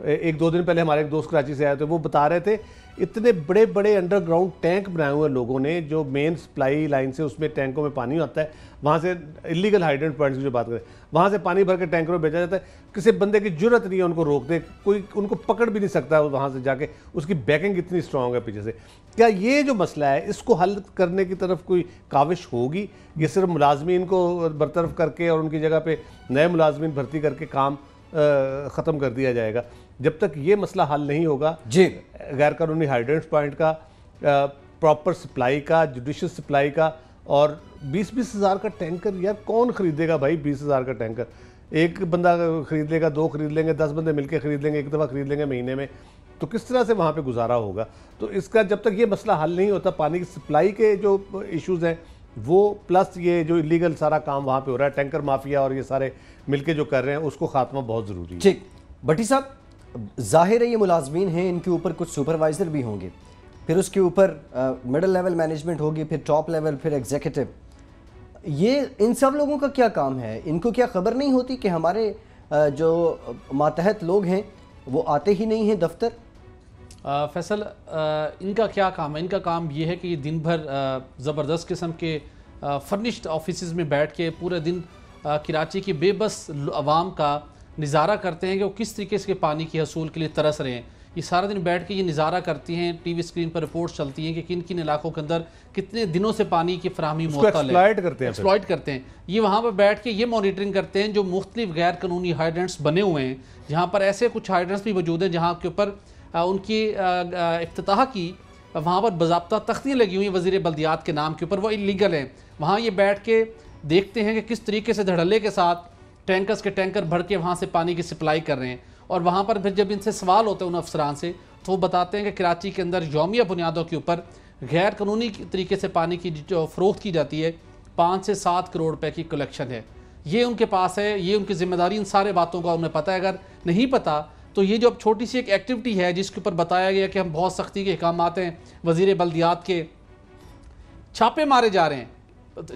ایک دو دن پہلے ہمارے ایک دوست کراچی سے آئے تھے، وہ بتا رہے تھے اتنے بڑے بڑے انڈر گراؤنڈ ٹینک بنائے ہوئے لوگوں نے جو مین سپلائی لائن سے اس میں ٹینکوں میں پانی آتا ہے، وہاں سے انلیگل ہائیڈنٹ پوائنٹس کی جو بات کریں، وہاں سے پانی بھر کے ٹینکروں میں بھیجا جاتا ہے۔ کسی بندے کی جرت نہیں ہے ان کو روک دے کوئی ان کو پکڑ بھی نہیں سکتا وہاں سے جا کے، اس کی بیکنگ اتنی اسٹرانگ ہے پیچھے سے۔ کیا یہ جو مسئلہ ہے، اس کو حل کرنے کی طرف کوئی کاوش ہوگی؟ یہ صرف ملازمین کو برطرف کر کے اور ان کی جگہ پہ نئے ملازمین بھرتی کر کے کام ختم کر دیا جائے گا۔ جب تک یہ مسئلہ حل نہیں ہوگا جی۔ غیر قانونی ہائیڈرنٹ پوائنٹ کا پراپر سپلائی کا جوڈیشل سپلائی کا، اور بیس بیس ہزار کا ٹینکر یار کون خریدے گا بھائی بیس ہزار کا ٹینکر ایک بندہ خرید لے گا، دو خرید لیں گے، دس بندے مل کے خرید لیں گے، ایک دفعہ خرید لیں گے مہینے میں۔ تو کس طرح سے وہاں پہ گزارا ہوگا؟ تو اس کا جب تک یہ مسئلہ حل نہیں ہوتا، پانی کی سپلائی کے جو ایشوز ہیں، وہ پلس یہ جو لیگل سارا کام وہاں پہ ہو رہا ہے ٹینکر مافیا اور یہ سارے مل کے جو کر رہے ہیں، اس کو خاتمہ بہت ضروری ہے۔ ٹھیک۔ بٹی صاحب ظاہر ہے یہ ملازمین ہیں، ان کے اوپر کچھ سپروائزر بھی ہوں گے۔ پھر اس کے اوپر مڈل لیول مینجمنٹ ہوگی، پھر ٹاپ لیول پھر ایگزیکٹو یہ ان سب لوگوں کا کیا کام ہے؟ ان کو کیا خبر نہیں ہوتی کہ ہمارے جو ماتحت لوگ ہیں، وہ آتے ہی نہیں ہیں دفتر؟ فیصل ان کا کیا کام ہے؟ ان کا کام یہ ہے کہ یہ دن بھر زبردست قسم کے فرنشڈ آفیسز میں بیٹھ کے پورے دن کراچی کی بے بس عوام کا نظارہ کرتے ہیں کہ وہ کس طریقے سے پانی کی حصول کے لیے ترس رہے ہیں۔ یہ سارا دن بیٹھ کے یہ نظارہ کرتی ہیں ٹی وی اسکرین پر رپورٹس چلتی ہیں کہ کن کن علاقوں کے اندر کتنے دنوں سے پانی کی فراہمی معطل ہے۔ ایکسپلائٹ کرتے ہیں یہ وہاں پر بیٹھ کے یہ مانیٹرنگ کرتے ہیں جو مختلف غیر قانونی ہائیڈرنٹس بنے ہوئے ہیں۔ جہاں پر ایسے کچھ ہائیڈرنٹس بھی موجود ہیں جہاں کے اوپر ان کی افتتاح کی وہاں پر باضابطہ تختیاں لگی ہوئی ہیں وزیر بلدیات کے نام کے اوپر وہ انلیگل ہیں۔ وہاں یہ بیٹھ کے دیکھتے ہیں کہ کس طریقے سے دھڑلے کے ساتھ ٹینکرز کے ٹینکر بھر کے وہاں سے پانی کی سپلائی کر رہے ہیں۔ اور وہاں پر پھر جب ان سے سوال ہوتے ہیں ان افسران سے، تو وہ بتاتے ہیں کہ کراچی کے اندر یومیہ بنیادوں کے اوپر غیر قانونی طریقے سے پانی کی جو فروخت کی جاتی ہے، پانچ سے سات کروڑ روپے کی کلیکشن ہے۔ یہ ان کے پاس ہے، یہ ان کی ذمہ داری، ان سارے باتوں کا انہیں پتہ ہے۔ اگر نہیں پتہ تو یہ جو اب چھوٹی سی ایک ایکٹیویٹی ہے، جس کے اوپر بتایا گیا کہ ہم بہت سختی کے احکامات ہیں، وزیر بلدیات کے چھاپے مارے جا رہے ہیں۔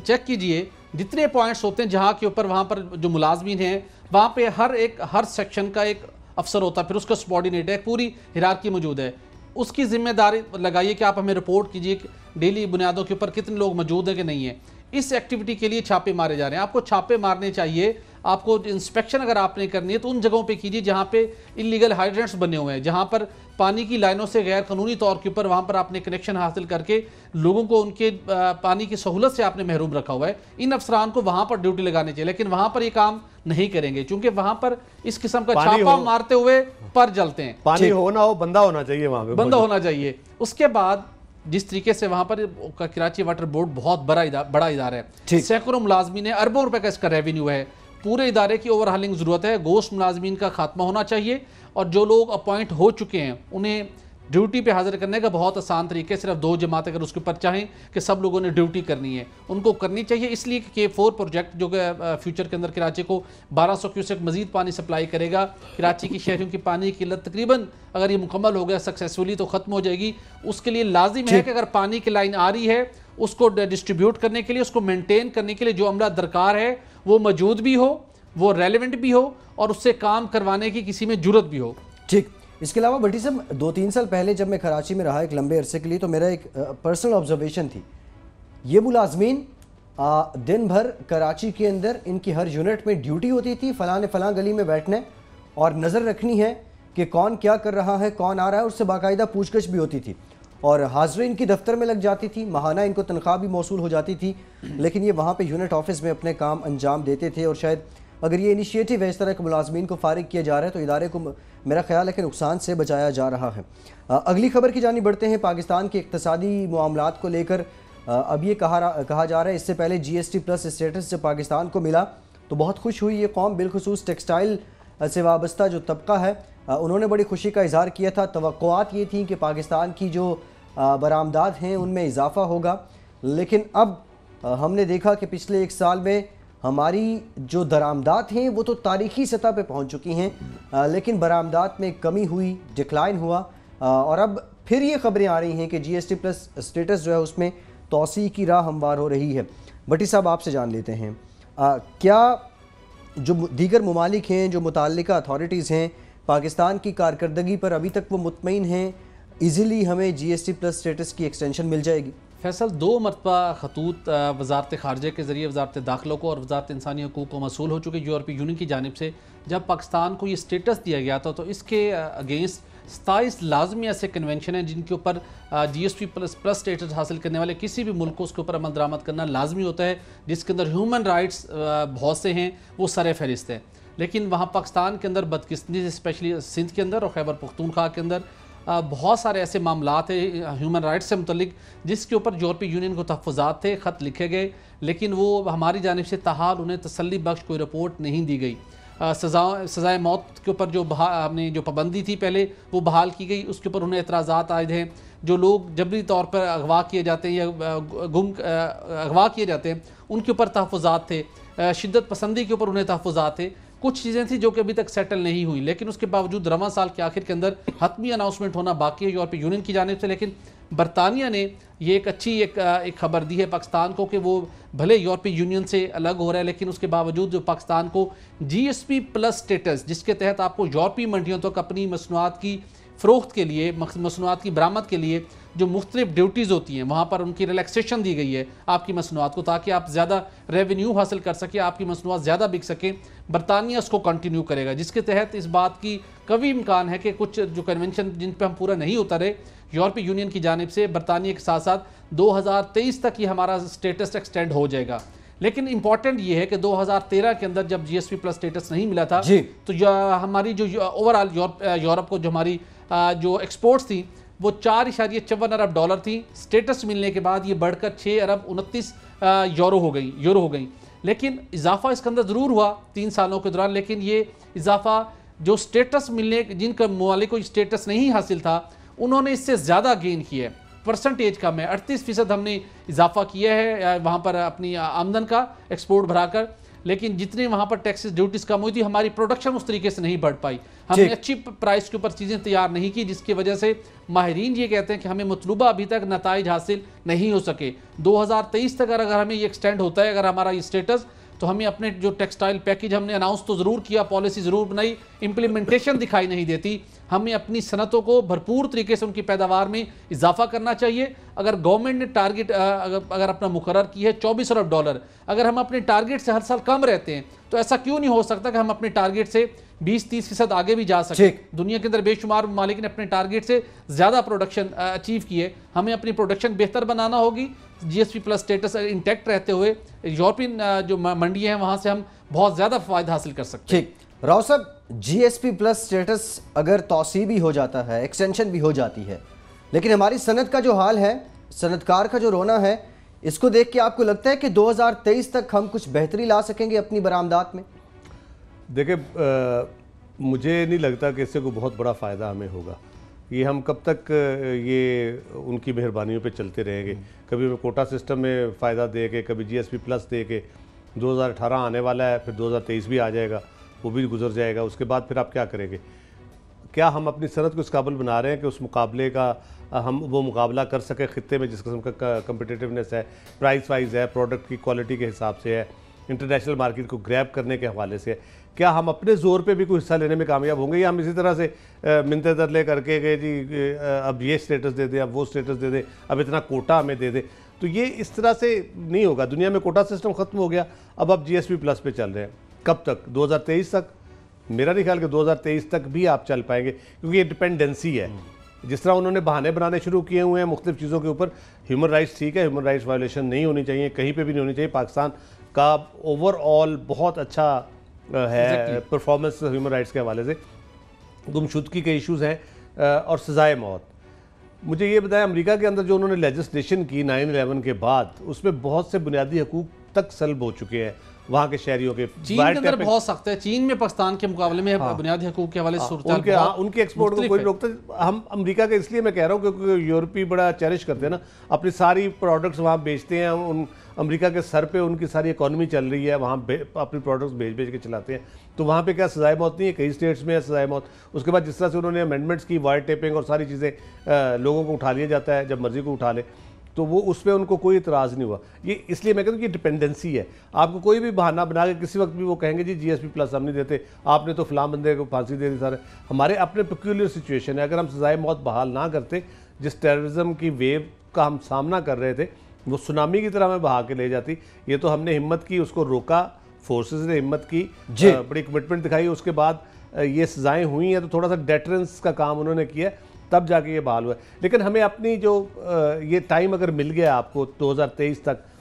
چیک کیجیے، جتنے پوائنٹس ہوتے ہیں جہاں کے اوپر وہاں پر جو ملازمین ہیں، وہاں پہ ہر ایک، ہر سیکشن کا ایک افسر ہوتا ہے، پھر اس کا سپورڈینیٹ ہے، پوری ہرارکی موجود ہے۔ اس کی ذمہ داری لگائیے کہ آپ ہمیں رپورٹ کیجیے کہ ڈیلی بنیادوں کے اوپر کتنے لوگ موجود ہیں کہ نہیں ہیں۔ اس ایکٹیویٹی کے لیے چھاپے مارے جا رہے ہیں۔ آپ کو چھاپے مارنے چاہیے۔ آپ کو انسپیکشن اگر آپ نے کرنی ہے تو ان جگہوں پہ کیجیے جہاں پہ انلیگل ہائیڈرنٹس بنے ہوئے ہیں۔ جہاں پر پانی کی لائنوں سے غیر قانونی طور کے اوپر وہاں پر آپ نے کنیکشن حاصل کر کے لوگوں کو ان کے پانی کی سہولت سے آپ نے محروم رکھا ہوا ہے۔ ان افسران کو وہاں پر ڈیوٹی لگانے چاہیے لیکن وہاں پر یہ کام نہیں کریں گے۔ چونکہ وہاں پر اس قسم کا چھاپا مارتے ہوئے پر جلتے ہیں۔ پانی ہونا ہو بندہ ہونا چاہیے وہاں پہ۔ بندہ۔ ہونا چاہیے۔ اس کے بعد جس طریقے سے وہاں پر کراچی واٹر بورڈ بہت بڑا بڑا ادارہ ہے۔ سینکڑوں ملازمین ہیں اربوں روپے کا اس کا ریونیو ہے۔ پورے ادارے کی اوور ہالنگ ضرورت ہے۔ گوشت ملازمین کا خاتمہ ہونا چاہیے اور جو لوگ اپوائنٹ ہو چکے ہیں انہیں ڈیوٹی پہ حاضر کرنے کا بہت آسان طریقے صرف دو جماعت اگر اس کے اوپر چاہیں کہ سب لوگوں نے ڈیوٹی کرنی ہے ان کو کرنی چاہیے۔ اس لیے کہ فور پروجیکٹ جو کہ فیوچر کے اندر کراچی کو بارہ سو کیوسک مزید پانی سپلائی کرے گا۔ کراچی کی شہریوں کی پانی کی قلت تقریباً اگر یہ مکمل ہو گیا سکسیسفلی تو ختم ہو جائے گی۔ اس کے لیے لازم ہے کہ اگر پانی کی لائن آ رہی ہے اس کو ڈسٹریبیوٹ کرنے کے لیے اس کو مینٹین کرنے کے لیے جو عملہ درکار ہے وہ موجود بھی ہو وہ ریلیونٹ بھی ہو اور اس سے کام کروانے کی کسی میں جرت بھی ہو۔ ٹھیک اس کے علاوہ بٹی صاحب دو تین سال پہلے جب میں کراچی میں رہا ایک لمبے عرصے کے لیے، تو میرا ایک پرسنل آبزرویشن تھی۔ یہ ملازمین دن بھر کراچی کے اندر ان کی ہر یونٹ میں ڈیوٹی ہوتی تھی، فلاں فلاں گلی میں بیٹھنے اور نظر رکھنی ہے کہ کون کیا کر رہا ہے، کون آ رہا ہے اس سے باقاعدہ پوچھ گچھ بھی ہوتی تھی۔ اور حاضرین ان کی دفتر میں لگ جاتی تھی، ماہانہ ان کو تنخواہ بھی موصول ہو جاتی تھی، لیکن یہ وہاں پہ یونٹ آفس میں اپنے کام انجام دیتے تھے اور شاید اگر یہ انیشیٹو ہے اس طرح کے ملازمین کو فارغ کیا جا رہا ہے تو ادارے کو میرا خیال ہے کہ نقصان سے بچایا جا رہا ہے۔ اگلی خبر کی جانب بڑھتے ہیں پاکستان کے اقتصادی معاملات کو لے کر۔ اب یہ کہا کہا جا رہا ہے، اس سے پہلے G S T plus status جب پاکستان کو ملا۔ تو بہت خوش ہوئی یہ قوم، بالخصوص ٹیکسٹائل سے وابستہ جو طبقہ ہے۔ انہوں نے بڑی خوشی کا اظہار کیا تھا۔ توقعات یہ تھیں کہ پاکستان کی جو برآمدات ہیں ان میں اضافہ ہوگا۔ لیکن اب ہم نے دیکھا کہ پچھلے ایک سال میں ہماری جو درآمدات ہیں وہ تو تاریخی سطح پہ پہنچ چکی ہیں لیکن برآمدات میں کمی ہوئی ڈکلائن ہوا۔ اور اب پھر یہ خبریں آ رہی ہیں کہ G S T plus status جو ہے اس میں توسیع کی راہ ہموار ہو رہی ہے۔ بٹی صاحب، آپ سے جان لیتے ہیں۔ کیا جو دیگر ممالک ہیں جو متعلقہ اتھارٹیز ہیں، پاکستان کی کارکردگی پر ابھی تک وہ مطمئن ہیں؟ ایزیلی ہمیں G S T plus status کی ایکسٹینشن مل جائے گی۔ فیصل، دو مرتبہ خطوط وزارت خارجہ کے ذریعے وزارت داخلوں کو اور وزارت انسانی حقوق کو موصول ہو چکے، یورپی یونین کی جانب سے۔ جب پاکستان کو یہ سٹیٹس دیا گیا تھا، تو اس کے اگینسٹ ستائیس لازمی ایسے کنونشن ہیں جن کے اوپر G S P plus plus status حاصل کرنے والے کسی بھی ملک کو اس کے اوپر عمل درآمد کرنا لازمی ہوتا ہے، جس کے اندر ہیومن رائٹس بہت سے ہیں، وہ سر فہرست ہیں۔ لیکن وہاں پاکستان کے اندر بدقسمتی سے اسپیشلی سندھ کے اندر اور خیبر پختونخوا کے اندر بہت سارے ایسے معاملات ہیں ہیومن رائٹس سے متعلق، جس کے اوپر یورپی یونین کو تحفظات تھے، خط لکھے گئے، لیکن وہ ہماری جانب سے تحال، انہیں تسلی بخش کوئی رپورٹ نہیں دی گئی۔ سزا، سزائے موت کے اوپر جو ہم نے جو پابندی تھی پہلے، وہ بحال کی گئی۔ اس کے اوپر انہیں اعتراضات عائد ہیں۔ جو لوگ جبری طور پر اغوا کیے جاتے ہیں یا گم اغوا کیے جاتے ہیں، ان کے اوپر تحفظات تھے۔ شدت پسندی کے اوپر انہیں تحفظات تھے۔ کچھ چیزیں تھیں جو کہ ابھی تک سیٹل نہیں ہوئی، لیکن اس کے باوجود رواں سال کے آخر کے اندر حتمی اناؤنسمنٹ ہونا باقی ہے، یورپی یونین کی جانب سے، لیکن برطانیہ نے یہ ایک اچھی ایک ایک خبر دی ہے پاکستان کو کہ وہ بھلے یورپی یونین سے الگ ہو رہا ہے، لیکن اس کے باوجود جو پاکستان کو G S P plus status جس کے تحت آپ کو یورپی منڈیوں تک اپنی مصنوعات کی فروخت کے لیے مصنوعات کی برآمد کے لیے جو مختلف ڈیوٹیز ہوتی ہیں وہاں پر ان کی ریلیکسیشن دی گئی ہے آپ کی مصنوعات کو تاکہ آپ زیادہ ریونیو حاصل کر سکیں آپ کی مصنوعات زیادہ بک سکیں برطانیہ اس کو کنٹینیو کرے گا جس کے تحت اس بات کی کبھی امکان ہے کہ کچھ جو کنونشن جن پہ ہم پورا نہیں اترے یورپی یونین کی جانب سے برطانیہ کے ساتھ ساتھ دو ہزار تیئیس تک یہ ہمارا سٹیٹس ایکسٹینڈ ہو جائے گا۔ لیکن امپورٹنٹ یہ ہے کہ دو ہزار تیرہ کے اندر جب G S P plus status نہیں ملا تھا جی۔ تو ہماری جو اوور آل یورپ کو جو ہماری جو ایکسپورٹس تھیں، وہ چار اشاریہ چون ارب ڈالر تھیں۔ سٹیٹس ملنے کے بعد یہ بڑھ کر چھ ارب انتیس یورو ہو گئی، یورو ہو گئیں لیکن اضافہ اس کے اندر ضرور ہوا تین سالوں کے دوران، لیکن یہ اضافہ جو سٹیٹس ملنے، جن کا ممالک کو سٹیٹس نہیں حاصل تھا، انہوں نے اس سے زیادہ گین کیا ہے۔ پرسنٹیج کا میں، اڑتیس فیصد ہم نے اضافہ کیا ہے وہاں پر اپنی آمدن کا ایکسپورٹ بھرا کر۔ لیکن جتنے وہاں پر ٹیکسز ڈیوٹیز کم ہوئی تھی ہماری پروڈکشن اس طریقے سے نہیں بڑھ پائی۔ ہم نے اچھی پرائس کے اوپر چیزیں تیار نہیں کی جس کی وجہ سے ماہرین یہ کہتے ہیں کہ ہمیں مطلوبہ ابھی تک نتائج حاصل نہیں ہو سکے۔ دو ہزار تیئیس تک اگر ہمیں یہ ایکسٹینڈ ہوتا ہے اگر ہمارا یہ سٹیٹس تو ہمیں اپنے جو ٹیکسٹائل پیکیج ہم نے اناؤنس تو ضرور کیا پالیسی ضرور بنائی امپلیمنٹیشن دکھائی نہیں دیتی۔ ہمیں اپنی صنعتوں کو بھرپور طریقے سے ان کی پیداوار میں اضافہ کرنا چاہیے۔ اگر گورنمنٹ نے ٹارگٹ اگر اپنا مقرر کی ہے چوبیس ارب ڈالر اگر ہم اپنے ٹارگٹ سے ہر سال کم رہتے ہیں تو ایسا کیوں نہیں ہو سکتا کہ ہم اپنے ٹارگٹ سے بیس تیس فیصد آگے بھی جا سکیں؟ دنیا کے اندر بے شمار ممالک نے اپنے ٹارگٹ سے زیادہ پروڈکشن اچیو کی ہے ہمیں اپنی پروڈکشن بہتر بنانا ہوگی۔ G S P plus status intact رہتے ہوئے یورپین جو منڈی ہیں وہاں سے ہم بہت زیادہ فائدہ حاصل کر سکتے ہیں۔ راؤ صاحب G S P plus status اگر توسیع بھی ہو جاتا ہے ایکسٹینشن بھی ہو جاتی ہے۔ لیکن ہماری صنعت کا جو حال ہے صنعت کار کا جو رونا ہے، اس کو دیکھ کے آپ کو لگتا ہے کہ دو ہزار تیئیس تک ہم کچھ بہتری لا سکیں گے اپنی برآمدات میں؟ دیکھیں مجھے نہیں لگتا کہ اس سے کوئی بہت بڑا فائدہ ہمیں ہوگا۔ یہ ہم کب تک یہ ان کی مہربانیوں پہ چلتے رہیں گے۔ کبھی ہمیں کوٹا سسٹم میں فائدہ دے کے، کبھی جی ایس پی پلس دے کے۔ دو ہزار اٹھارہ آنے والا ہے، پھر دو ہزار تیئیس بھی آ جائے گا۔ وہ بھی گزر جائے گا، اس کے بعد پھر آپ کیا کریں گے؟ کیا ہم اپنی صنعت کو اس قابل بنا رہے ہیں کہ اس مقابلے کا ہم وہ مقابلہ کر سکیں خطے میں، جس قسم کا کمپٹیٹیونیس ہے پرائز وائز ہے پروڈکٹ کی کوالٹی کے حساب سے ہے انٹرنیشنل مارکیٹ کو گریب کرنے کے حوالے سے کیا ہم اپنے زور پہ بھی کوئی حصہ لینے میں کامیاب ہوں گے یا ہم اسی طرح سے منتے ترلے کر کے کہ جی اب یہ سٹیٹس دے دیں، اب وہ سٹیٹس دے دیں، اب اتنا کوٹا ہمیں دے دیں؟ تو یہ اس طرح سے نہیں ہوگا۔ دنیا میں کوٹا سسٹم ختم ہو گیا، اب اب جی ایس پی پلس پہ چل رہے ہیں۔ کب تک؟ دو ہزار تیئیس تک؟ میرا نہیں خیال کہ دو ہزار تیئیس تک بھی آپ چل پائیں گے کیونکہ یہ ڈپینڈنسی ہے۔ جس طرح انہوں نے بہانے بنانے شروع کیے ہوئے ہیں مختلف چیزوں کے اوپر ہیومن رائٹس ٹھیک ہے ہیومن رائٹس وائلیشن نہیں ہونی چاہیے کہیں پہ بھی نہیں ہونی چاہیے۔ پاکستان کا اوور آل بہت اچھا ہے پرفارمنس ہیومن رائٹس کے حوالے سے۔ گمشدگی کے ایشوز ہیں اور سزائے موت۔ مجھے یہ بتایا امریکہ کے اندر جو انہوں نے لیجسلیشن کی نائن الیون کے بعد اس میں بہت سے بنیادی حقوق تک سلب ہو چکے ہیں۔ وہاں کے شہریوں کے چین کے اندر بہت سخت ہے۔ چین میں پاکستان کے مقابلے میں ہاں۔ بنیادی حقوق کے حوالے سے صورتحال ہاں، ان کے ایکسپورٹ کو کوئی روکتا ہم امریکہ کے اس لیے میں کہہ رہا ہوں کیونکہ یورپی بڑا چیرش کرتے ہیں نا۔ اپنی ساری پروڈکٹس وہاں بیچتے ہیں ان امریکہ کے سر پہ ان کی ساری اکانومی چل رہی ہے وہاں اپنی پروڈکٹس بیچ بیچ کے چلاتے ہیں۔ تو وہاں پہ کیا سزائے موت نہیں ہے؟ کئی سٹیٹس میں ہے سزائے موت۔ اس کے بعد جس طرح سے انہوں نے امینڈمنٹس کی وائر ٹیپنگ اور ساری چیزیں لوگوں کو اٹھا لیا جاتا ہے جب مرضی کو اٹھا لے۔ تو وہ اس پہ ان کو کوئی اعتراض نہیں ہوا۔ یہ اس لیے میں کہتا ہوں کہ ڈپینڈنسی ہے۔ آپ کو کوئی بھی بہانہ بنا کے کسی وقت بھی وہ کہیں گے جی جی ایس پی پلس ہم نہیں دیتے آپ نے تو فلاں بندے کو پھانسی دے دی سارے۔ ہمارے اپنے پیکولر سچویشن ہے۔ اگر ہم سزائے موت بحال نہ کرتے جس ٹیررزم کی ویو کا ہم سامنا کر رہے تھے وہ سنامی کی طرح میں بہا کے لے جاتی۔ یہ تو ہم نے ہمت کی اس کو روکا فورسز نے ہمت کی جی۔ بڑی کمٹمنٹ دکھائی۔ اس کے بعد یہ سزائیں ہوئی ہیں تو تھوڑا سا ڈیٹرنس کا کام انہوں نے کیا۔ تب جا کے یہ بحال ہوا ہے۔ لیکن ہمیں اپنی جو یہ ٹائم اگر مل گیا آپ کو دو ہزار تیئیس تک،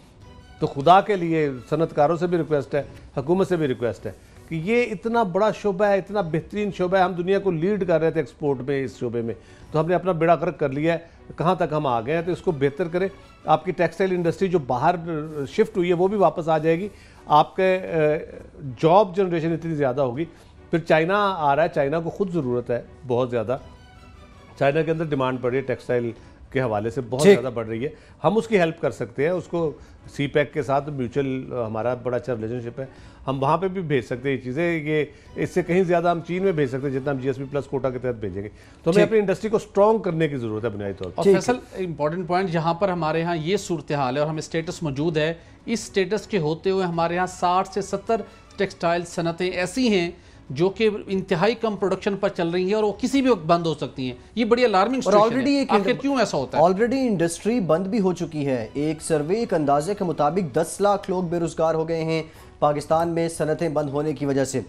تو خدا کے لیے صنعت کاروں سے بھی ریکویسٹ ہے، حکومت سے بھی ریکویسٹ ہے کہ یہ اتنا بڑا شعبہ ہے، اتنا بہترین شعبہ ہے، ہم دنیا کو لیڈ کر رہے تھے ایکسپورٹ میں، اس شعبے میں۔ تو ہم نے اپنا بیڑا غرق کر لیا ہے۔ کہاں تک ہم آ گئے ہیں تو اس کو بہتر کریں۔ آپ کی ٹیکسٹائل انڈسٹری جو باہر شفٹ ہوئی ہے، وہ بھی واپس آ جائے گی۔ آپ کے جاب جنریشن اتنی زیادہ ہوگی۔ پھر چائنا آ رہا ہے، چائنا کو خود ضرورت ہے بہت زیادہ۔ چائنا کے اندر ڈیمانڈ بڑھ رہی ہے ٹیکسٹائل کے حوالے سے بہت زیادہ بڑھ رہی ہے۔ ہم اس کی ہیلپ کر سکتے ہیں اس کو سی پیک کے ساتھ میوچل ہمارا بڑا اچھا ریلیشن شپ ہے۔ ہم وہاں پہ بھی بھیج سکتے ہیں یہ چیزیں یہ اس سے کہیں زیادہ ہم چین میں بھیج سکتے ہیں جتنا ہم G S P plus quota کے تحت بھیجیں گے۔ تو ہمیں اپنی انڈسٹری کو سٹرونگ کرنے کی ضرورت ہے بنیادی طور پر۔ فیصل امپورٹنٹ پوائنٹ جہاں پر ہمارے ہاں یہ صورتحال ہے اور ہمیں اسٹیٹس موجود ہے۔ اس اسٹیٹس کے ہوتے ہوئے ہمارے ہاں ساٹھ سے ستر ٹیکسٹائل صنعتیں ایسی ہیں جو کہ انتہائی کم پروڈکشن پر چل رہی ہیں اور وہ کسی بھی وقت بند ہو سکتی ہیں۔ یہ بڑی الارمنگ سچویشن ہے۔ آخر کیوں ایسا ہوتا ہے؟ آلریڈی انڈسٹری بند بھی ہو چکی ہے۔ ایک سروے ایک اندازے کے مطابق دس لاکھ لوگ بے روزگار ہو گئے ہیں پاکستان میں صنعتیں بند ہونے کی وجہ سے۔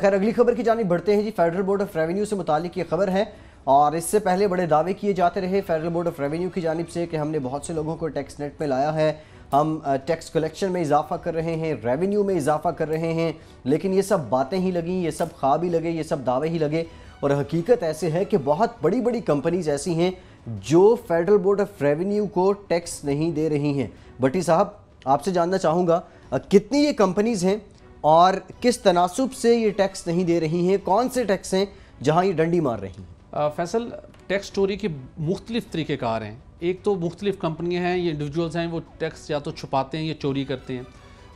خیر اگلی خبر کی جانب بڑھتے ہیں جی۔ فیڈرل بورڈ آف ریونیو سے متعلق یہ خبر ہے۔ اور اس سے پہلے بڑے دعوے کیے جاتے رہے۔ فیڈرل بورڈ آف ریونیو کی جانب سے کہ ہم نے بہت سے لوگوں کو ٹیکس نیٹ میں لایا ہے۔ ہم ٹیکس کلیکشن میں اضافہ کر رہے ہیں، ریونیو میں اضافہ کر رہے ہیں، لیکن یہ سب باتیں ہی لگیں، یہ سب خواب ہی لگے، یہ سب دعوے ہی لگے۔ اور حقیقت ایسے ہے کہ بہت بڑی بڑی کمپنیز ایسی ہیں جو فیڈرل بورڈ آف ریونیو کو ٹیکس نہیں دے رہی ہیں۔ بٹی صاحب، آپ سے جاننا چاہوں گا کتنی یہ کمپنیز ہیں اور کس تناسب سے یہ ٹیکس نہیں دے رہی ہیں؟ کون سے ٹیکس ہیں جہاں یہ ڈنڈی مار رہی ہیں؟ فیصل، ٹیکس چوری کی مختلف طریقے کار ہیں۔ ایک تو مختلف کمپنیاں ہیں، یہ انڈیویجولز ہیں، وہ ٹیکس یا تو چھپاتے ہیں یا چوری کرتے ہیں۔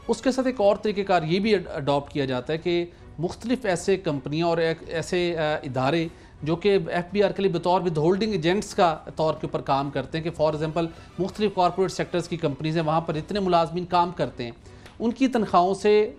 اس کے ساتھ ایک اور طریقہ کار یہ بھی اڈاپٹ کیا جاتا ہے کہ مختلف ایسے کمپنیاں اور ایسے ادارے جو کہ ایف بی آر کے لیے بطور ود ہولڈنگ ایجنٹس کا طور کے اوپر کام کرتے ہیں کہ فار ایگزامپل مختلف کارپوریٹ سیکٹرز کی کمپنیز ہیں، وہاں پر اتنے ملازمین کام کرتے ہیں۔ ان کی تنخواہوں سے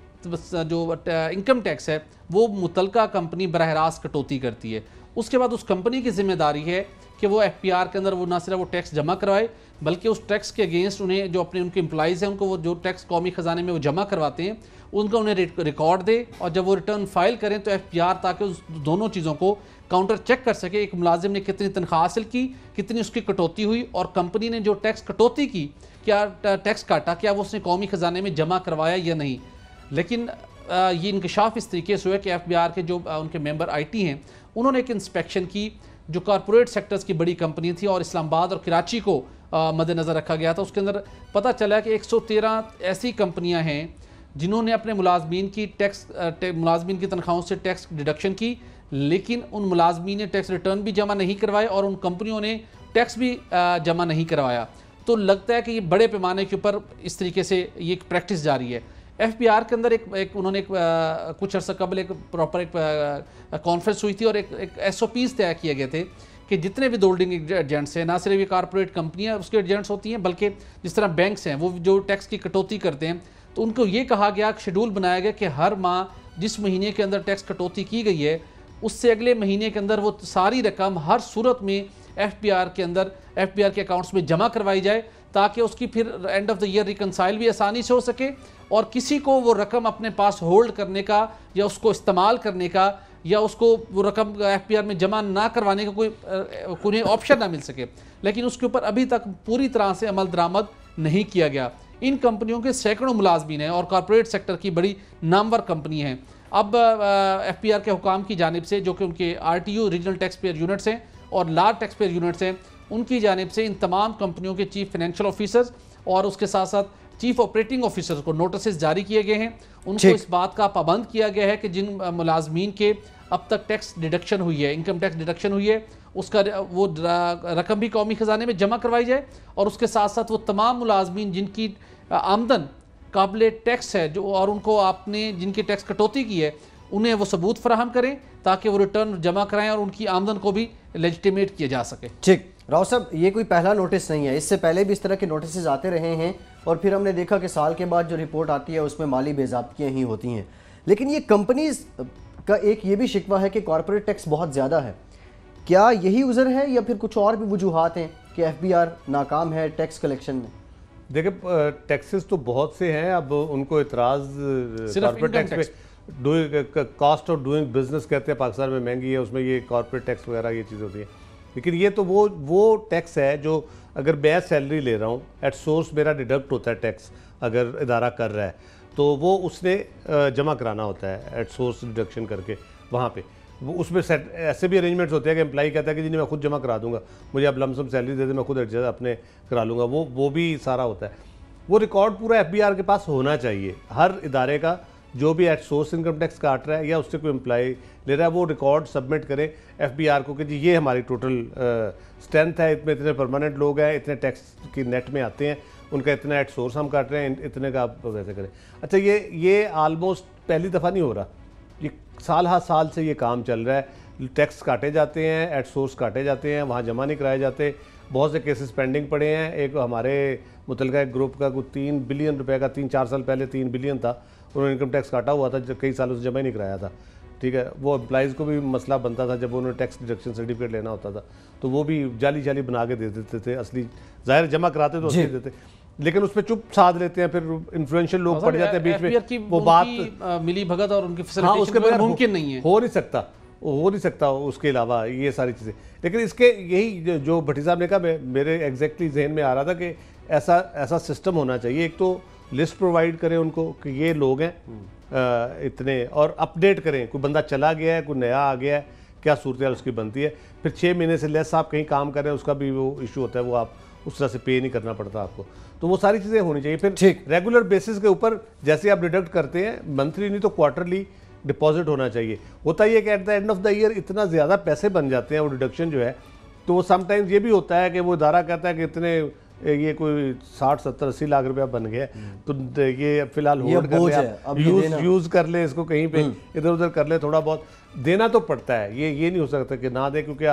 جو انکم ٹیکس ہے، وہ متعلقہ کمپنی براہ راست کٹوتی کرتی ہے۔ اس کے بعد اس کمپنی کی ذمہ داری ہے کہ وہ ایف پی آر کے اندر وہ نہ صرف وہ ٹیکس جمع کروائے، بلکہ اس ٹیکس کے اگینسٹ انہیں جو اپنے ان کے امپلائیز ہیں، ان کو وہ جو ٹیکس قومی خزانے میں وہ جمع کرواتے ہیں، ان کا انہیں ریکارڈ دے اور جب وہ ریٹرن فائل کریں تو ایف پی آر تاکہ اس دونوں چیزوں کو کاؤنٹر چیک کر سکے۔ ایک ملازم نے کتنی تنخواہ حاصل کی، کتنی اس کی کٹوتی ہوئی اور کمپنی نے جو ٹیکس کٹوتی کی، کیا ٹیکس کاٹا، کیا وہ اس نے قومی خزانے میں جمع کروایا یا نہیں؟ لیکن یہ انکشاف اس طریقے سے ہوئے کہ ایف بی آر کے جو ان کے ممبر آئی ٹی ہیں، انہوں نے ایک انسپیکشن کی۔ جو کارپوریٹ سیکٹرز کی بڑی کمپنی تھی اور اسلام آباد اور کراچی کو مد نظر رکھا گیا تھا، اس کے اندر پتہ چلا کہ ایک سو تیرہ ایسی کمپنیاں ہیں جنہوں نے اپنے ملازمین کی ٹیکس ملازمین کی تنخواہوں سے ٹیکس ڈیڈکشن کی، لیکن ان ملازمین نے ٹیکس ریٹرن بھی جمع نہیں کروائے اور ان کمپنیوں نے ٹیکس بھی جمع نہیں کروایا۔ تو لگتا ہے کہ یہ بڑے پیمانے کے اوپر اس طریقے سے یہ ایک پریکٹس جاری ہے۔ ایف پی آر کے اندر ایک ایک انہوں نے ایک کچھ عرصہ قبل ایک پراپر ایک کانفرنس ہوئی تھی اور ایک ایک ایس او پیز طے کیے گئے تھے کہ جتنے بھی دولڈنگ ایجنٹس ہیں، نہ صرف یہ کارپوریٹ کمپنیاں اس کے ایجنٹس ہوتی ہیں، بلکہ جس طرح بینکس ہیں، وہ جو ٹیکس کی کٹوتی کرتے ہیں، تو ان کو یہ کہا گیا شیڈول بنایا گیا کہ ہر ماہ جس مہینے کے اندر ٹیکس کٹوتی کی گئی ہے، اس سے اگلے مہینے کے اندر وہ ساری رقم ہر صورت میں ایف پی آر کے اندر ایف پی آر کے اکاؤنٹس میں جمع کروائی جائے تاکہ اس کی پھر end of the year reconcile بھی آسانی سے ہو سکے اور کسی کو وہ رقم اپنے پاس ہولڈ کرنے کا یا اس کو استعمال کرنے کا یا اس کو وہ رقم ایف پی آر میں جمع نہ کروانے کا کوئی کوئی آپشن نہ مل سکے۔ لیکن اس کے اوپر ابھی تک پوری طرح سے عمل درآمد نہیں کیا گیا۔ ان کمپنیوں کے سینکڑوں ملازمین ہیں اور کارپوریٹ سیکٹر کی بڑی نامور کمپنی ہیں۔ اب ایف پی آر کے حکام کی جانب سے جو کہ ان کے R T U regional tax payer units ہیں اور لارج ٹیکس پیئر یونٹس ہیں، ان کی جانب سے ان تمام کمپنیوں کے چیف فائنینشیل آفیسرز اور اس کے ساتھ ساتھ چیف آپریٹنگ آفیسرز کو نوٹسز جاری کیے گئے ہیں۔ ان کو اس بات کا پابند کیا گیا ہے کہ جن ملازمین کے اب تک ٹیکس ڈیڈکشن ہوئی ہے انکم ٹیکس ڈیڈکشن ہوئی ہے اس کا وہ رقم بھی قومی خزانے میں جمع کروائی جائے اور اس کے ساتھ ساتھ وہ تمام ملازمین جن کی آمدن قابل ٹیکس ہے جو اور ان کو آپ نے جن کی ٹیکس کٹوتی کی ہے انہیں وہ ثبوت فراہم کریں تاکہ وہ ریٹرن جمع کرائیں اور ان کی آمدن کو بھی لیجٹیمیٹ کیا جا سکے۔ ٹھیک۔ راؤ صاحب یہ کوئی پہلا نوٹس نہیں ہے۔ اس سے پہلے بھی اس طرح کے نوٹسز آتے رہے ہیں۔ اور پھر ہم نے دیکھا کہ سال کے بعد جو رپورٹ آتی ہے اس میں مالی بے ضابطیاں ہی ہوتی ہیں۔ لیکن یہ کمپنیز کا ایک یہ بھی شکوہ ہے کہ کارپوریٹ ٹیکس بہت زیادہ ہے۔ کیا یہی عذر ہے یا پھر کچھ اور بھی وجوہات ہیں کہ ایف بی آر ناکام ہے ٹیکس کلیکشن میں؟ دیکھیں ٹیکسز تو بہت سے ہیں۔ اب ان کو اعتراض کارپوریٹ ٹیکس پہ کاسٹ آف ڈوئنگ بزنس کہتے ہیں پاکستان میں مہنگی ہے اس میں یہ کارپوریٹ ٹیکس وغیرہ یہ چیزیں ہوتی ہیں۔ لیکن یہ تو وہ وہ ٹیکس ہے جو اگر میں سیلری لے رہا ہوں ایٹ سورس میرا ڈیڈکٹ ہوتا ہے ٹیکس اگر ادارہ کر رہا ہے، تو وہ اس نے جمع کرانا ہوتا ہے ایٹ سورس ڈیڈکشن کر کے وہاں پہ۔ اس میں سیٹ ایسے بھی ارینجمنٹس ہوتے ہیں کہ امپلائی کہتا ہے کہ جی میں خود جمع کرا دوں گا، مجھے اب لمسم سیلری دے دیں میں خود ایڈجسٹ اپنے کرا لوں گا۔ وہ وہ بھی سارا ہوتا ہے۔ وہ ریکارڈ پورا ایف بی آر کے پاس ہونا چاہیے۔ ہر ادارے کا جو بھی ایٹ سورس انکم ٹیکس کاٹ رہا ہے یا اس سے کوئی امپلائی لے رہا ہے، وہ ریکارڈ سبمٹ کرے ایف بی آر کو کہ جی یہ ہماری ٹوٹل اسٹرینتھ ہے، اتنے اتنے پرماننٹ لوگ ہیں، اتنے ٹیکس کی نیٹ میں آتے ہیں، ان کا اتنا ایٹ سورس ہم کاٹ رہے ہیں اتنے کا آپ ویسے کریں۔ اچھا یہ یہ آلموسٹ پہلی دفعہ نہیں ہو رہا۔ یہ سال ہر سال سے یہ کام چل رہا ہے۔ ٹیکس کاٹے جاتے ہیں ایٹ سورس کاٹے جاتے ہیں، وہاں جمع نہیں کرائے جاتے۔ بہت سے کیسز پینڈنگ پڑے ہیں۔ ایک ہمارے متعلقہ ایک گروپ کا کوئی تین بلین روپے کا تین چار سال پہلے تین بلین تھا انہوں نے انکم ٹیکس کاٹا ہوا تھا جو کئی سالوں سے جمع ہی نہیں کرایا تھا۔ ٹھیک ہے وہ امپلائیز کو بھی مسئلہ بنتا تھا جب انہوں نے ٹیکس ڈیڈکشن سرٹیفکیٹ لینا ہوتا تھا۔ تو وہ بھی جالی جالی بنا کے دے دیتے تھے اصلی ظاہر جمع کراتے تو اصلی دیتے۔ لیکن اس پہ چپ ساتھ لیتے ہیں پھر انفلوئنشل لوگ پڑ جاتے ہیں بیچ میں وہ بات ملی بھگت اور ان کی فیسلیٹیشن ممکن نہیں ہے۔ ہو نہیں سکتا۔ ہو نہیں سکتا اس کے علاوہ یہ ساری چیزیں۔ لیکن اس کے یہی جو بھٹی صاحب نے کہا میرے ایگزیکٹلی ذہن میں آ رہا تھا کہ ایسا ایسا سسٹم ہونا چاہیے۔ ایک تو لسٹ پرووائڈ کریں ان کو کہ یہ لوگ ہیں اتنے اور اپڈیٹ کریں۔ کوئی بندہ چلا گیا ہے کوئی نیا آ گیا ہے کیا صورتحال اس کی بنتی ہے؟ پھر چھ مہینے سے لیس آپ کہیں کام کر رہے ہیں اس کا بھی وہ ایشو ہوتا ہے وہ آپ اس طرح سے پے نہیں کرنا پڑتا آپ کو۔ تو وہ ساری چیزیں ہونی چاہیے۔ پھر ریگولر بیسس کے اوپر جیسے آپ ڈیڈکٹ کرتے ہیں منتھلی نہیں تو کوارٹرلی ڈپازٹ ہونا چاہیے۔ ہوتا یہ کہ at the end of the year اتنا زیادہ پیسے بن جاتے ہیں وہ ڈیڈکشن جو ہے تو وہ سم ٹائمز یہ بھی ہوتا ہے کہ وہ ادارہ کہتا ہے کہ اتنے یہ کوئی ساٹھ ستر اسی لاکھ روپیہ بن گیا تو یہ فی الحال ہولڈ کر لے یوز یوز کر لے اس کو کہیں پہ ادھر ادھر کر لے تھوڑا بہت۔ دینا تو پڑتا ہے یہ یہ نہیں ہو سکتا کہ نہ دے کیونکہ